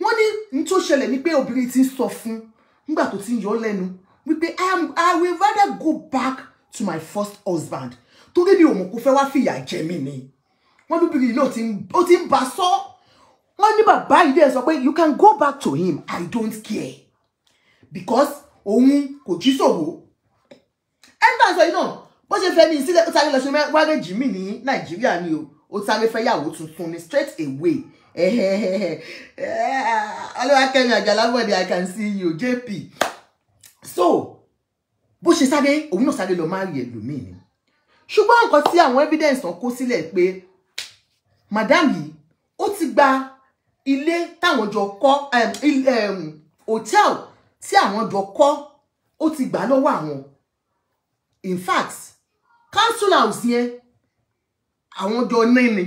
Wọ́n ní ní tó ṣẹlẹ̀ ní pé obìnrin ti ń sọ fún nígbà tó ti ń yọ lẹ́nu wípé I will rather go back to my first husband. Torí mi ò mọ̀ kó fẹ́ wá fìyà jẹ mí ni. Wọ́n lóbìnrin náà ó ti ń bá sọ. Wọ́n ní bàbá yìí dẹ̀ sọ pé you can go back to him. I don't care because òun kò jí sòwò ẹgbẹ́ àṣọ yìí náà bó ṣe fẹ́ ní sílẹ̀ ó sáré lọ ṣe wárẹ́jì mí ní nàìjíríà ni o. Ó sáré fẹ́ yàwó tuntun ni straight away. Ọlọ́wàkẹ́mi àjàlábọ̀dé I can see you JP so bó ṣe sáré òun náà sáré lọ máa rí ẹlòmíì ni. Ṣùgbọ́n nǹkan tí àwọn evidence tán kó sílẹ̀ pé madam yìí ó ti gba ilé táwọn jọ kọ́ hotel tí àwọn jọ kọ́ ó ti gbà lọ́wọ́ àwọn. In fact council house yẹn àwọn jọ níní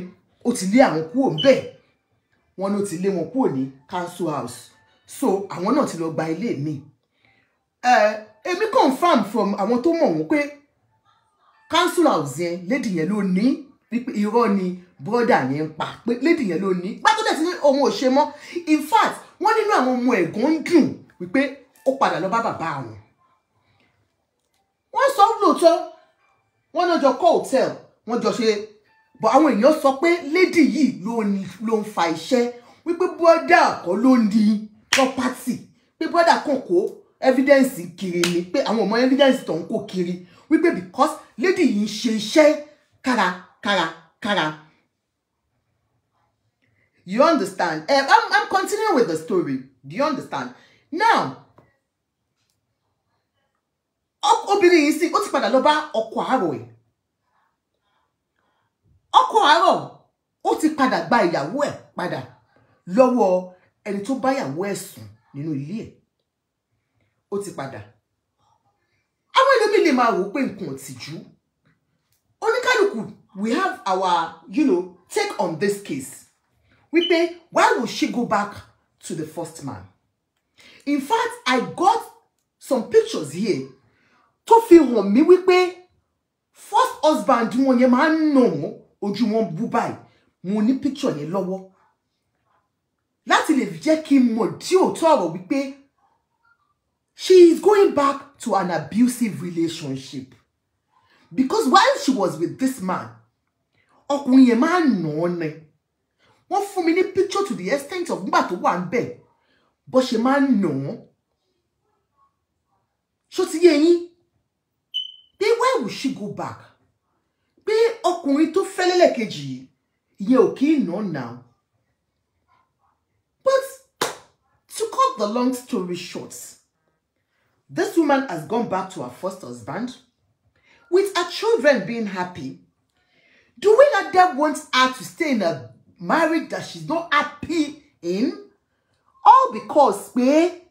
ó ti lé àwọn kúrò ńbẹ̀ wọ́n ní ó ti lé wọn kúrò ní council house. So àwọn náà ti lọ gba ilé mi. Èmi confam from àwọn tó mọ̀ wọ́n pé council house yẹn lady yẹn ló ní wípé irọ́ ni brother yẹn ń pa pé lady yẹn ló ní. Pátó dẹ̀ sí ní òun ò ṣe mọ́. In fact wọ́n nínú àwọn ọmọ ẹ̀gbọ́n ń dùn wípé ó padà lọ bá bàbá àwọn wọ́n sọ lóòótọ́ wọ́n náà jọ kọ́ hotel wọ́n jọ ṣe bọ̀ àwọn èèyàn sọ pé lady yìí ló ń fa iṣẹ́ wípé brother kọ́ ló ní property pé brother kàn kó evidence kiri ni pé àwọn ọmọ evidence tó ń kó kiri wípé because lady yìí ń ṣe iṣẹ́ kárakárakára. You understand? Um, I'm, I'm continuing with the story. Do you understand? Now, obìnrin yìí sì ó ti padà lọ bá ọkọ àárọ̀ ẹ̀. Ọkọ àárọ̀ ó ti padà gba ìyàwó ẹ̀ padà lọ́wọ́ ẹni tó bá ìyàwó ẹ̀ sùn nínú ilé ẹ̀. Ó ti padà. Àwọn ẹlòmíì lè máa wò pé nǹkan ò tìjú. Oníkálukú we have our you know, take on this case. Wípé why would she go back to the first man? In fact I got some pictures here tó fi hàn mí wípé first husband wọn yẹn máa ń nà wọn ojú wọn bú báyìí. Mo ní picture yẹn lọ́wọ́. Láti lè jẹ́ kí n mọ̀ tí òótọ́ ọ̀rọ̀ wípé she is going back to an abusive relationship. Because while she was with this man ọkùnrin yẹn máa ń nà án ni. Wọ́n fún mi ní picture to the extent of nígbà tó wà ń bẹ̀ bó ṣe máa ń nà án. Ṣó ti yé yín will she go back. Pé ọkùnrin tó fẹ́ lẹ́lẹ́kejì yìí ìyẹn ò kí now. But to cut the long story short this woman has gone back to her first husband with her children being happy. Do we not then want her to stay in a marriage that she's not happy in? All because pé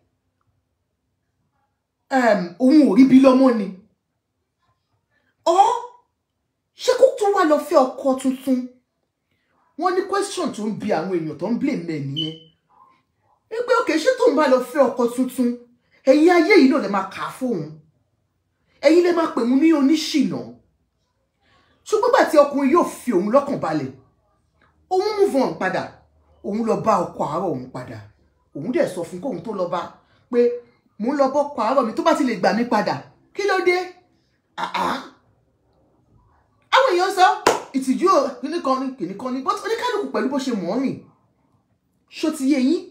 um, ò rí lọ́mọ ni or ṣé kó tún wá lọ fẹ́ ọkọ tuntun? Wọ́n ní question tó ń bi àwọn èèyàn tó ń blame ẹ̀ nìyẹn. Wípé òkè ṣé tóun bá lọ fẹ́ ọkọ tuntun ẹ̀yin ayé yìí náà lè máa kà á fóun ẹ̀yin lè máa pè mú ní oníṣìnà. Ṣùgbọ́n gbà tí ọkùnrin yóò fi òun lọ́kàn balẹ̀ òun move on padà. Òun lọ bá ọkọ àárọ̀ òun padà. Òun dẹ̀ sọ fún kóun tó lọ bá pé mò ń lọ bọ́ ọkọ àárọ̀ mi tó bá ti lè gbà mí padà kí ló dé? Àá àwọn èèyàn sọ ìtìjú kìnnìkan ni kìnnìkan ni. But oníkálukú pẹ̀lú bó ṣe mọ̀ ọ́ rìn ṣó ti yé yín?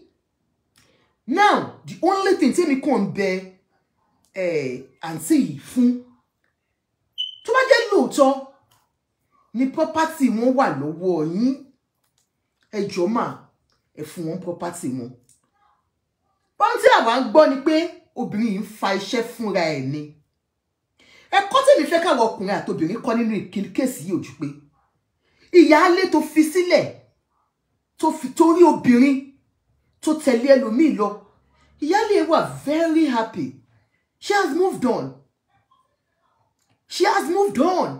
Now the only thing tí mi kàn bẹ àǹtí yìí fún tó bá jẹ́ lóòótọ́ ni property wọn wà lọ́wọ́ yín. Ẹ jọ̀ọ́ mà ẹ fún wọn property wọn. Ohun tí àwa ń gbọ́ ni pé obìnrin yìí ń fa iṣẹ́ fúnra ẹ̀ ni ẹ̀kọ́ tèmi fẹ́ káwọn ọkùnrin àtobìnrin kọ́ nínú kéèsì yìí ojú pé ìyáálé tó fi sílẹ̀ tó fi torí obìnrin tó tẹ̀lé ẹlòmíì lọ ìyáálé wà very happy. She has moved on. She has moved on.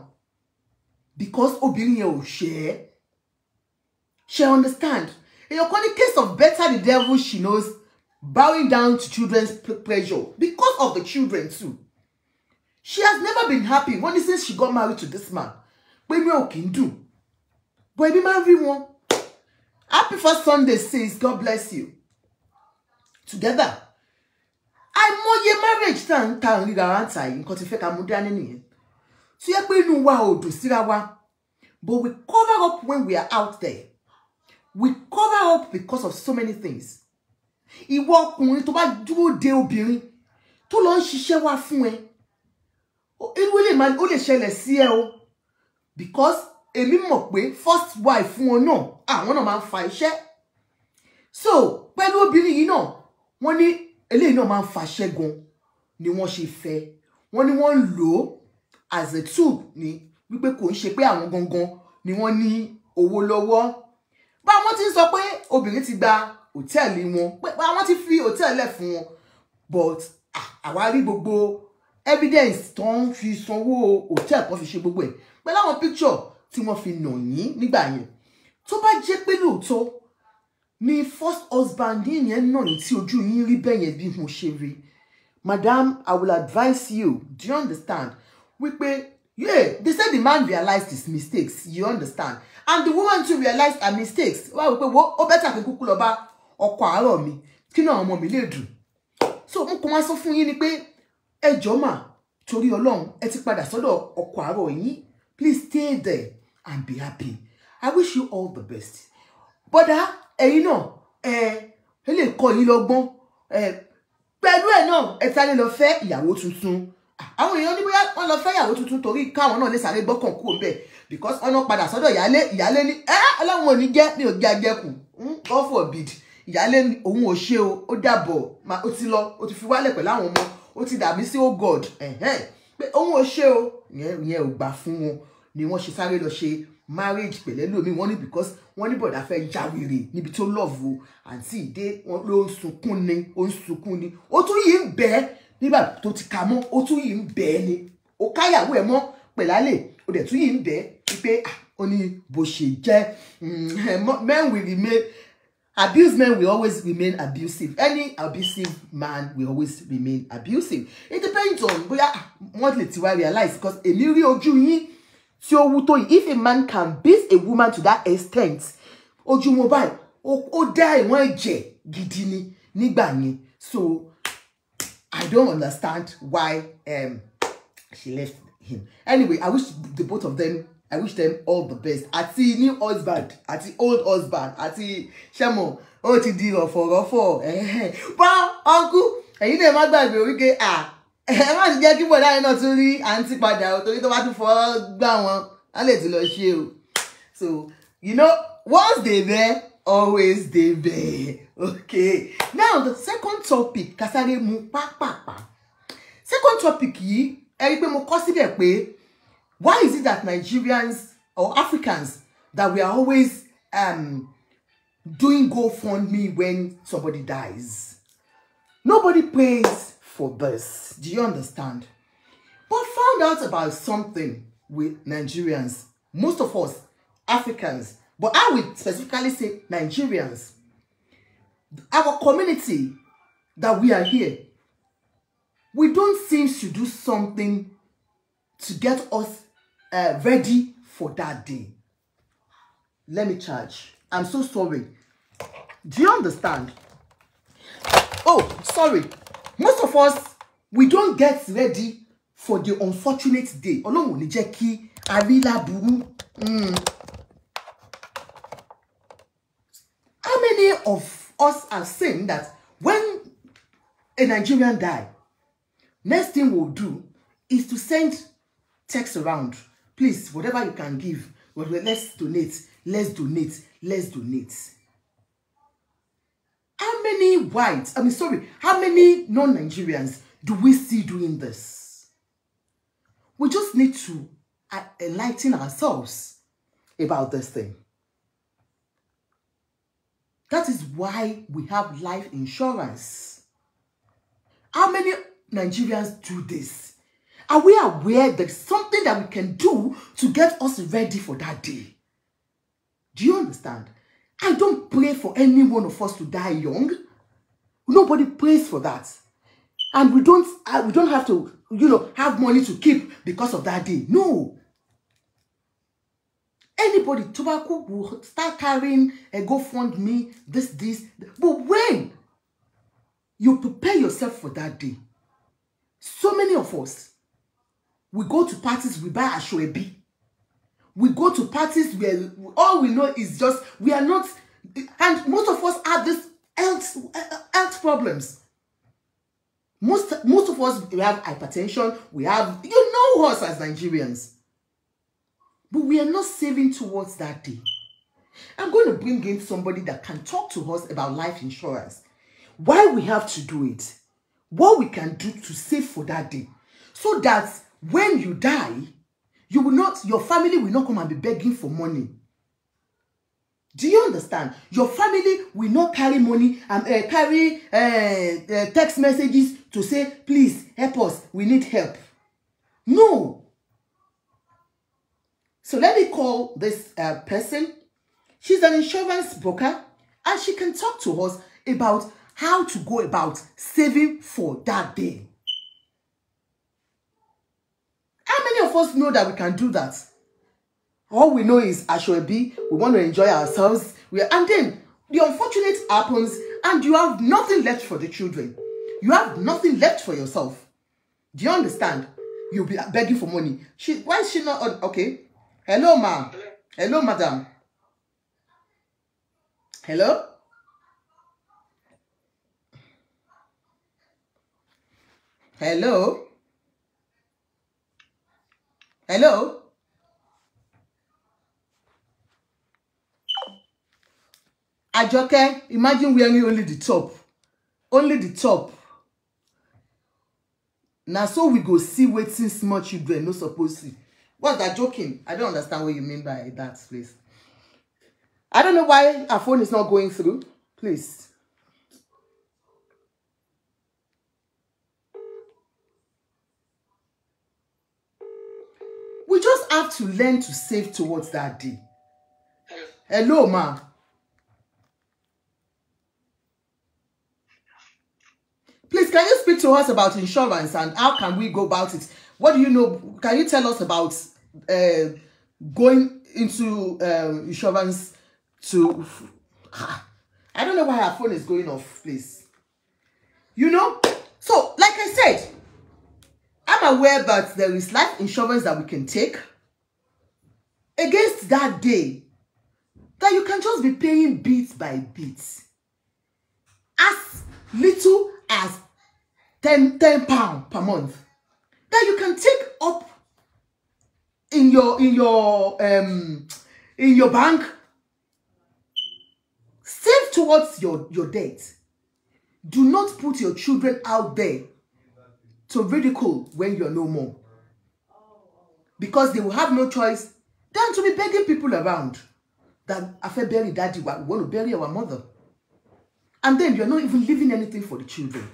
Because obìnrin yẹn ò ṣe é. She understand. Èèyàn kan ní case of better the devil she knows bowing down to children's pressure because of the children too she has never been happy. Wọ́n ní since she got married to this man. Pé mi ò kì í dùn. But ebi máa ń rí wọn. Happy first sunday sis. God bless you. Together. Àìmọye marriage tá à ń ta ríra rántà yìí nǹkan tí fẹ́ ká mú dání nìyẹn. Tí yẹ pé inú wa ò dùn síra wa but we cover up when we are out there. We cover up because of so many things. Ìwọ ọkùnrin tó bá dúró de obìnrin tó lọ ń ṣiṣẹ́ wá fún ẹ irú ilé máa ó lè ṣẹlẹ̀ sí ẹ o. Because èmi mọ̀ pé first wife fún wọn náà àwọn náà máa ń fa iṣẹ́. So pẹ̀lú obìnrin yìí náà wọ́n ní eléyìí náà máa ń faṣẹ́ gan ni wọ́n ṣe fẹ́. Wọ́n ní wọ́n ń lò ó as a tool ni wípé kò ń ṣe pé àwọn gangan ni wọ́n ní owó lọ́wọ́. Bá wọ́n ti ń sọ pé obìnrin ti gba hòtẹ́ẹ̀lì wọn pé àwọn ti fi hòtẹ́ẹ̀lì lẹ̀ fún wọn but àwa rí gbogbo evidence tó ń fi sanwó hòtẹ́ẹ̀lì kan fi ṣe gbogbo ẹ̀. Pẹ̀lú àwọn picture tí wọ́n fi nà yín nígbà yẹn. Tó bá jẹ́ pé lóòótọ́ ni first husband yẹn náà ní tí ojú yín rí bẹ́ẹ̀ yẹn bí mo ṣe rí. Madam i will advise you. Do you understand? Wípé yeah they say the man realized his mistakes. You understand? And the woman too realized her mistakes. Wá wípé wo ó bẹ́tà kí kúkú lọ bá ọkọ àárọ̀ mi. Kí náà ọmọ mi lè dùn? So mo kàn máa sọ fún yín ni pé ẹ jọ̀ọ́ mà torí ọlọ́run ẹ ti padà sọ́dọ̀ ọkọ àárọ̀ yín. Please stay there and be happy. I wish you all the best. Bọ́dà ẹ̀yin náà ẹ ẹ lè kọ́ yín lọ́gbọ́n. Ẹ pẹ̀lú ẹ̀ náà ẹ sáré lọ fẹ́ ìyàwó tuntun. Àwọn èèyàn ní bóyá wọ́n lọ fẹ́ ìyàwó tuntun torí káwọn náà lè sáré gbọ́kàn kúrò ńbẹ̀ because wọ́n náà padà sọ́dọ̀ ìyálé ìyálé ní ẹ ọlọ́run ò ní jẹ́ mi ò jẹ́ ajẹ́kù. God forbid. Ìyálé òun ò ṣe o ó dàbọ̀. Ó ti lọ ó ti fi wálẹ̀ pẹ̀lú àwọn ọmọ ó ti dàbí sí oh God pé òun ò ṣe o. Ìyẹn ò gbà fún wọn ni wọ́n ṣe sáré lọ ṣe marriage pẹ̀lẹ́ lómi. Wọ́n ní because wọ́n ní bọ̀dá fẹ́ jáwèrè níbi tó lọ́ọ̀fù àǹtí ìdé ló ń sunkún ni ó ń sunkún ni. Ó tún yìí ń bẹ́ẹ̀ nígbà tó ti ka mọ́ ó tún yìí ń bẹ́ẹ̀ ni. Ó káyàwó ẹ̀ mọ́ pẹ̀lálẹ̀. Ó dẹ̀ tún yìí ń bẹ́ẹ̀ wípé ó ní bó ṣe jẹ́. Men will remain abused men will always remain abusive. Any abusive man will always remain abusive. It depends on bóyá wọ́n lè ti wá realize because èmi rí ojú yín tí ó wú tó if a man can beat a woman to that extent ojú wọn báyìí ó dá ìwọ̀n ẹ̀jẹ̀ gidi ni nígbà yẹn. So I don't understand why um she left him. Anyway, I wish the both of them, I wish them all the best. Àti new husband, àti old husband, àti Ṣẹ́mo, ó ti di rọ̀fọ̀rọ̀fọ̀. Bá uncle, ẹ̀yin náà má gbàgbé wípé à ẹ má ti jẹ́ kí bọ̀dá yẹn náà tún rí àǹtí padà o torí tó bá tún fọ́ gbà wọn, á lè ti lọ ṣe o. So, you know, once they there, always they there. Okay. Now, the second topic, Kasare mu pápápá. Second topic yìí, ẹ rí i pé mo kọ síbẹ̀ pé why is it that Nigerians or Africans that we are always um, doing GoFundMe when somebody dies? Nobody pays for this. Do you understand? But found out about something with Nigerians. Most of us, Africans, but I would specifically say Nigerians. Our community that we are here, we don't seem to do something to get us uh, ready for that day. Let me charge. I'm so sorry. Do you understand? Oh, sorry. Most of us, we don't get ready for the unfortunate day. Ọlọ́run ò ní jẹ́. Mm. How many of us are saying that when a Nigerian die, next thing we'll do is to send text around. Please, whatever you can give, well, let's donate, let's donate, let's donate. How many whites, I mean, sorry, how many non-Nigerians do we see doing this? We just need to uh, enlighten ourselves about this thing. That is why we have life insurance. How many Nigerians do this? Are we aware there's something that we can do to get us ready for that day? Do you understand? I don't pray for any one of us to die young. Nobody prays for that. And we don't uh, we don't have to, you know, have money to keep because of that day. No. Anybody tobacco will start carrying a GoFundMe, this, this. But when you prepare yourself for that day, so many of us, we go to parties, we buy a Ashwebi. We go to parties where all we know is just, we are not, and most of us have this health, health problems. Most, most of us, we have hypertension, we have, you know us as Nigerians. But we are not saving towards that day. I'm going to bring in somebody that can talk to us about life insurance. Why we have to do it. What we can do to save for that day. So that when you die, you will not, your family will not come and be begging for money. Do you understand? Your family will not carry money and uh, carry uh, uh, text messages to say, please help us, we need help. No. So let me call this uh, person. She's an insurance broker and she can talk to us about how to go about saving for that day. How many of us know that we can do that? All we know is Ashwebi, we want to enjoy ourselves. We are, and then the unfortunate happens and you have nothing left for the children. You have nothing left for yourself. Do you understand? You'll be begging for money. She, why is she not on? Okay. Hello, ma. Hello, madam. Hello? Hello? Hello? Ajoke, imagine wearing only the top. Only the top. Na so we go see wetin small children no suppose see. What's that joking? I don't understand what you mean by that, please. I don't know why our phone is not going through. Please. Just have to learn to save towards that day. Hello, ma. Please, can you speak to us about insurance and how can we go about it? What do you know? Can you tell us about uh, going into um, insurance to... I don't know why our phone is going off, please. You know, So, like I said, I'm aware that there is life insurance that we can take? Against that day that you can just be paying bit by bit. As little as 10 10 pound per month. That you can take up in your in your um in your bank. Save towards your your debt. Do not put your children out there to ridicule when you're no more. Because they will have no choice than to be begging people around that I fẹ́ bury daddy we want to bury our mother. And then you're not even leaving anything for the children.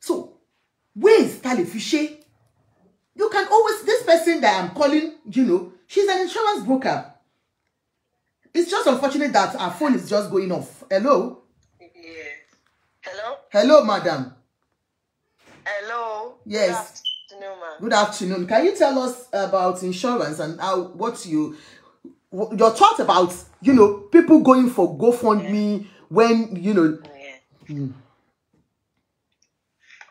So ways ta lè fi ṣe? You can always this person that I'm calling you know she's an insurance broker. It's just unfortunate that her phone is just going off. Hello? Yeah. Hello? hello madam Hello? Yes. Good afternoon. Good afternoon. Can you tell us about insurance and how what you wh- your thought about you know people going for GoFundMe when you know Yeah.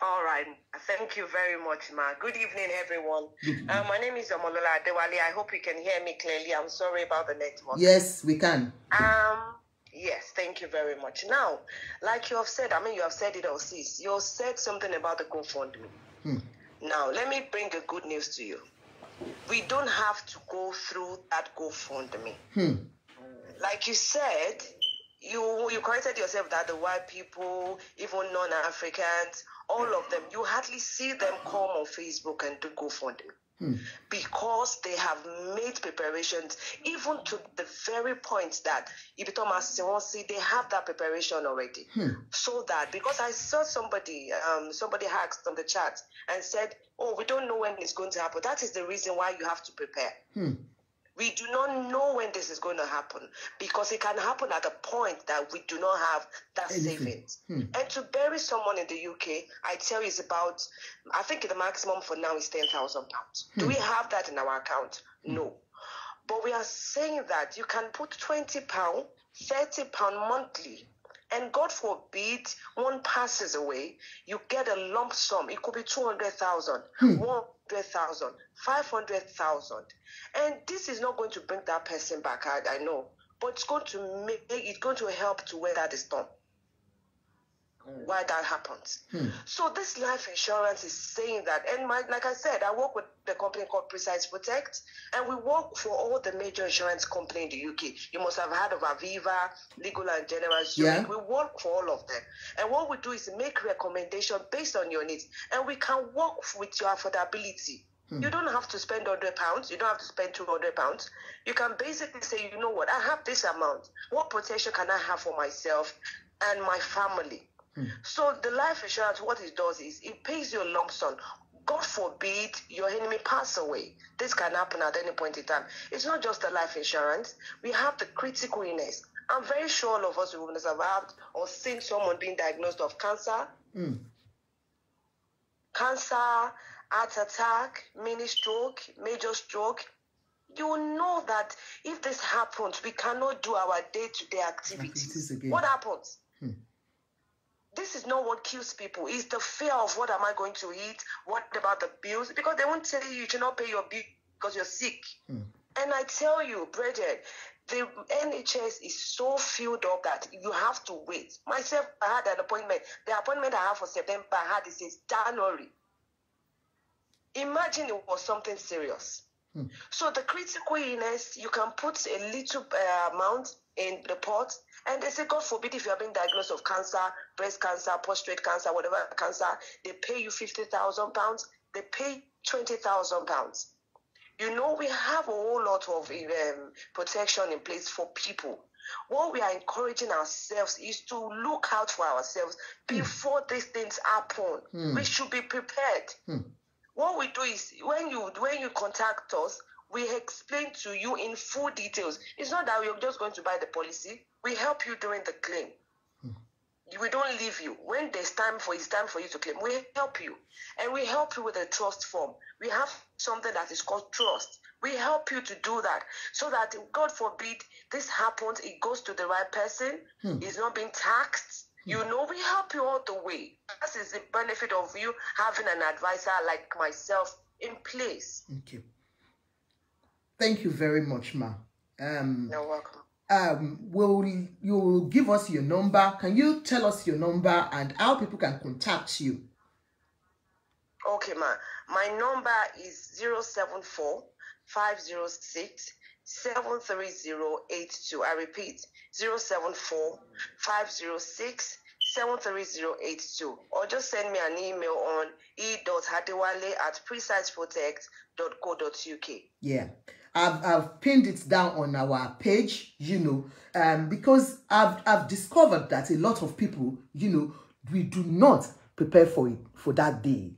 All right. Thank you very much, ma. Good evening, everyone. Uh, my name is Omolola Adewale. I hope you can hear me clearly. I'm sorry about the network. yes we can. Um, yes, thank you very much. Now, like you have said, I mean, you have said it all, sis. You said something about the GoFundMe. Hmm. Now, let me bring the good news to you. We don't have to go through that GoFundMe. Hmm. Like you said, you you corrected yourself that the white people, even non-Africans, all of them, you hardly see them come on Facebook and do GoFundMe Hmm. because they have made preparations, even to the very point that Thomas see they have that preparation already. Hmm. So that because I saw somebody, um, somebody asked on the chat and said, "Oh, we don't know when it's going to happen." That is the reason why you have to prepare. Hmm. We do not know when this is going to happen because it can happen at a point that we do not have that Anything. savings. Hmm. And to bury someone in the UK, I tell you, is about, I think the maximum for now is £10,000. pounds. Do hmm. we have that in our account? Hmm. No. But we are saying that you can put £20, £30 monthly. And God forbid one passes away, you get a lump sum. It could be 200,000, hmm. 100,000, 500,000. And this is not going to bring that person back, I, I know. But it's going to make it's going to help to weather the storm. Why that happens. Hmm. So this life insurance is saying that, and my, like I said, I work with the company called Precise Protect, and we work for all the major insurance company in the UK. You must have heard of Aviva, Legal and General. Zurich. Yeah. We work for all of them, and what we do is make recommendation based on your needs, and we can work with your affordability. Hmm. You don't have to spend 100 pounds. You don't have to spend 200 pounds. You can basically say, you know what, I have this amount. What protection can I have for myself and my family? Hmm. So the life insurance, what it does is it pays you a lump sum. God forbid your enemy pass away. This can happen at any point in time. It's not just the life insurance. We have the critical illness. I'm very sure all of us who have survived or seen someone being diagnosed of cancer, hmm. cancer, heart attack, mini stroke, major stroke, you know that if this happens, we cannot do our day-to-day activities. Activities again. What happens? Hmm. This is not what kills people. It's the fear of what am I going to eat? What about the bills? Because they won't tell you you should not pay your bill because you're sick. And I tell you, brethren, the NHS is so filled up that you have to wait. Myself, I had an appointment. The appointment I have for September, I had it since January. Imagine it was something serious. So the critical illness, you can put a little uh, amount in the pot, and they say, God forbid, if you have been diagnosed of cancer, breast cancer, prostate cancer, whatever cancer, they pay you fifty thousand pounds. They pay twenty thousand pounds. You know, we have a whole lot of um, protection in place for people. What we are encouraging ourselves is to look out for ourselves hmm. before these things happen. Hmm. We should be prepared. Hmm. What we do is when you when you contact us, we explain to you in full details. It's not that we're just going to buy the policy. We help you during the claim. Hmm. We don't leave you. When there's time for it's time for you to claim, we help you. And we help you with a trust form. We have something that is called trust. We help you to do that so that God forbid this happens, it goes to the right person, hmm. it's not being taxed, hmm. You know, we help you all the way. That is the benefit of you having an advisor like myself in place. Okay. Thank you very much, ma. Um, You're welcome. um, will you give us your number? Can you tell us your number and how people can contact you? Okay, ma. My number is 074 506 73082. I repeat 074 506 73082. Or just send me an email on e.hadewale at preciseprotect.co.uk. Yeah. I've, I've pinned it down on our page, you know, um, because I've, I've discovered that a lot of people, you know, we do not prepare for it for that day.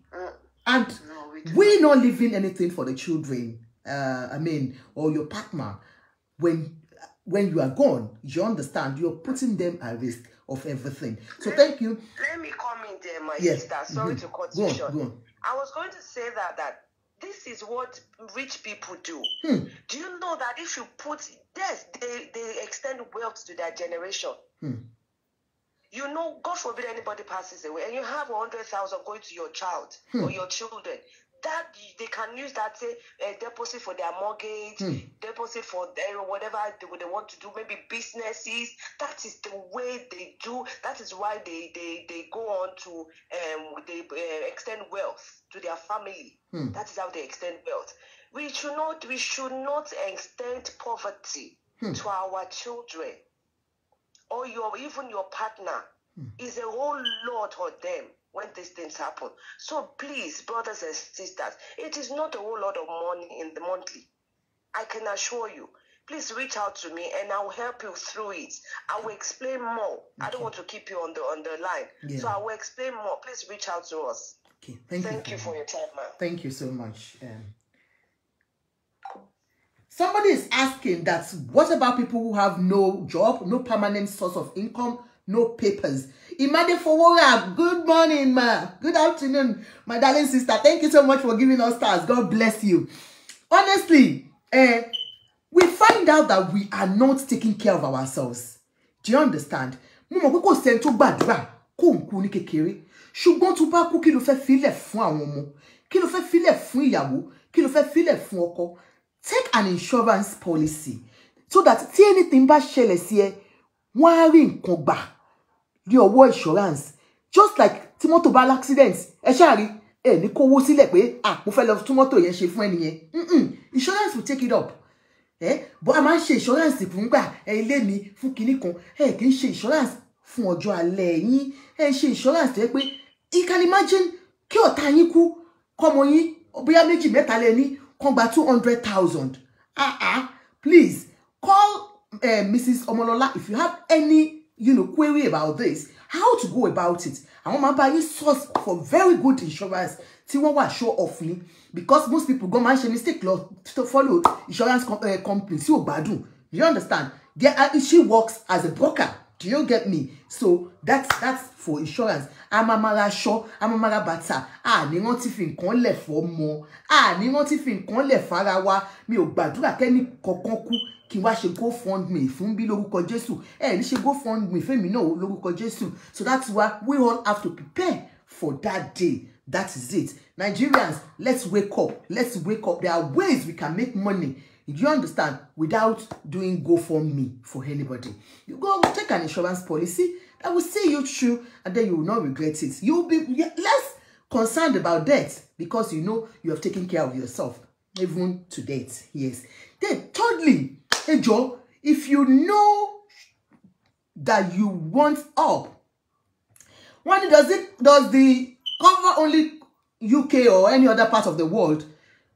And No, we we're not leaving anything for the children, uh, I mean, or your partner. When when you are gone, you understand, you're putting them at risk of everything. So thank you. Let me come in there, my Yes. sister. Sorry Mhm. to cut you short. I was going to say that that this is what rich people do. Hmm. Do you know that if you put yes, they they extend wealth to their generation. Hmm. You know, God forbid anybody passes away, and you have hundred thousand going to your child Hmm. or your children. That they can use that say a deposit for their mortgage, Hmm. deposit for their whatever they, they want to do, maybe businesses. That is the way they do. That is why they they, they go on to um they uh, extend wealth to their family. Hmm. That is how they extend wealth. We should not we should not extend poverty Hmm. to our children or your even your partner is a whole lot on them when these things happen. So please, brothers and sisters, it is not a whole lot of money in the monthly. I can assure you. Please reach out to me and I'll help you through it. I will explain more. I don't want to keep you on the on the line. Yeah. So I will explain more. Please reach out to us. Okay, thank, Thank you. you for your time, ma'am. Thank you so much. Um, somebody is asking that what about people who have no job, no permanent source of income, no papers? Imade Fowora, good morning, ma. Good afternoon, my darling sister. Thank you so much for giving us stars. God bless you. Honestly, eh, we find out that we are not taking care of ourselves. Do you understand? Mo mọ̀ pé kò sẹ́ni tó gbàdúrà kó ń kú ní kékeré. Ṣùgbọ́n tó bá kú kí ló fẹ́ filẹ̀ fún àwọn ọmọ? Kí ló fẹ́ filẹ̀ fún ìyàwó? Kí ló fẹ́ filẹ̀? Take an insurance policy so that tí anything bá ṣẹlẹ̀ sí ẹ, wọ́n á rí nǹkan ní ọwọ́ insurance. Just like tí mọ́tò bá l'accident, ẹ ṣáà rí ẹ ní kówó sílẹ̀ pé ah mo fẹ́ lọ tún mọ́tò yẹn ṣe fún ẹnìyẹn. Insurance will take it up ẹ bọ́ a máa ń ṣe insurance fún gbà ẹ ilé mi fún kinní kan ẹ kì í ṣe insurance fún ọjọ́ alẹ́ yín ẹ ṣe insurance tó yẹ pé you can imagine kí ọ̀tá yín kú kọ́mọ yín bóyá méjì mẹ́ta lẹ ní kàn gba two hundred thousand ah ah please call uh, Mrs. Omolola if you have any you know, query about this how to go about it. Àwọn máa bá yín source for very good insurance tí wọ́n wà show off ni. Because most people go máa ń ṣe mistake lọ to follow insurance com uh, company tí ò gbádùn. You understand? There are she works as a broker. Do you get me? So that's that's for insurance. Amamara aṣọ amamara bàtà. Àní ti fi nǹkan lẹ̀ fọ́mọ. Àní wọn ti fi nǹkan lẹ̀ fara wa. Mi ò gbàdúrà kẹ́ni kankan kú kí wá ṣe gofundme fún bí lórúkọ jésù. Ẹ ní ṣe gofundme fẹmi náà lórúkọ jésù. So that's why we all have to prepare for that day. That is it. Nigerians let's wake up. Let's wake up. There are ways we can make money. Do you understand? Without doing gofundme for anybody. You go take an insurance policy. That will see you through and then you will not regret it. You will be less concerned about death because you know you have taken care of yourself even to date yes. Then thirdly ẹ jọ̀ọ́ if you know that you want wọ́n ní does it does the cover only UK or any other part of the world?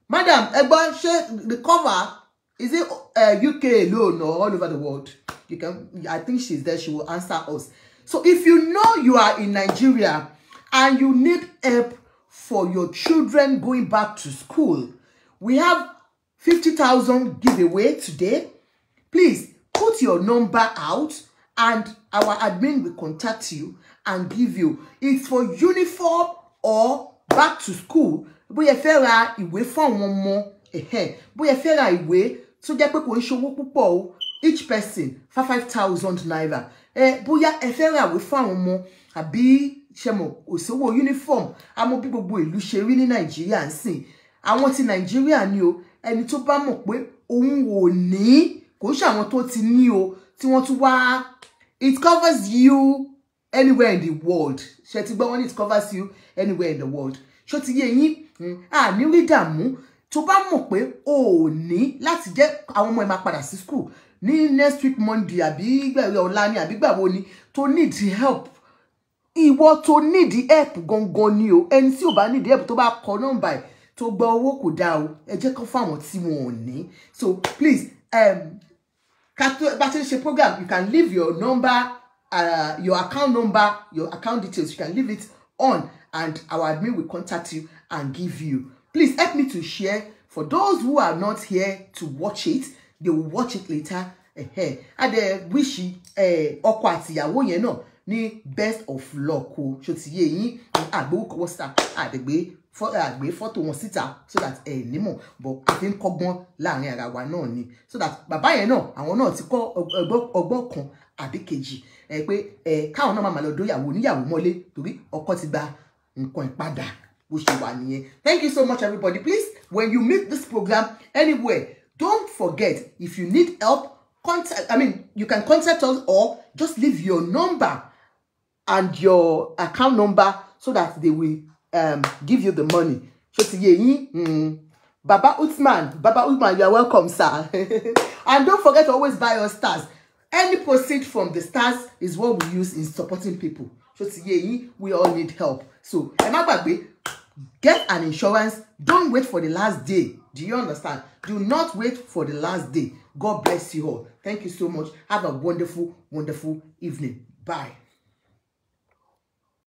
Madam ẹgbọ́n ṣé the cover is it uh, UK alone or all over the world? You can I think she's there she will answer us. So if you know you are in Nigeria and you need help for your children going back to school we have 50,000 giveaway today please put your number out and our admin will contact you and give you. It's for uniform or back to school. Bóyá fẹ́ ra ìwé fún àwọn ọmọ ẹ̀hẹ́n. Bóyá fẹ́ ra ìwé tó jẹ́ pé kò ń ṣe owó púpọ̀ o. Each person five five thousand naira. Ẹ bóyá ẹ fẹ́ ràwé fún àwọn ọmọ àbí ṣẹmọ òṣòwò uniform. Àmọ́ bí gbogbo ìlú ṣe rí ní nàìjíríà ń sìn. Àwọn ti nàìjíríà ni o. Ẹni tó bá mọ̀ pé òun ò ní kò ń ṣàwọn tó ti ní o tí wọ́n tún wá it covers you anywhere in the world. Ṣe ti gbọ́ wọ́n ní it covers you anywhere in the world? Ṣó ti yé yín? Àní rí dààmú. Tó bá mọ̀ pé o ò ní láti jẹ́ àwọn ọmọ ẹ̀ máa padà sí school ní next week monday àbí gbẹ̀rẹ̀ ọ̀la ni àbí gbàwo ni tó need help. Ìwọ tó need help gangan ni o. Ẹni tí ò bá need help tó bá kọ nọ́mbà ẹ̀ tó gba owó kò dáa o. Ẹ jẹ́ kó fáwọn tí wọn ò ní. So please um, ká tó bá ti ń program you can leave your number uh, your account number your account details you can leave it on and our admin will contact you and give you. Please help me to share. For those who are not here to watch it they will watch it later. Eh, and uh, wish ọkọ àtìyàwó yẹn náà ní best of luck o. Yé yín? Àgbéwò kọwọ́ síta àdègbè àgbé fọ́tò wọn síta so that ẹ nímọ̀ but a fi ń kọ́gbọ́n láàárín ara wa náà ni. So that bàbá yẹn náà àwọn náà ti kọ́ ọgbọ́n kan àbí kejì. Ẹ pé ẹ káwọn náà máa lọ dóyàwó níyàwó mọ́lé torí ọkọ ti gba nǹkan ìpadà bó ṣe wà nìyẹn. Thank you so much everybody. Please when you meet this program anywhere don't forget if you need help contact i mean you can contact us or just leave your number and your account number so that they will um, give you the money. Ṣé ti yé yín? Mm. baba utman baba utman you are welcome sir. And don't forget to always buy your stars. Any proceed from the stars is what we use in supporting people. Ṣé ti yé yín? We all need help. So ẹ má get an insurance. Don't wait for the last day. Do you understand? Do not wait for the last day. God bless you all. Thank you so much. Have a wonderful wonderful evening. Bye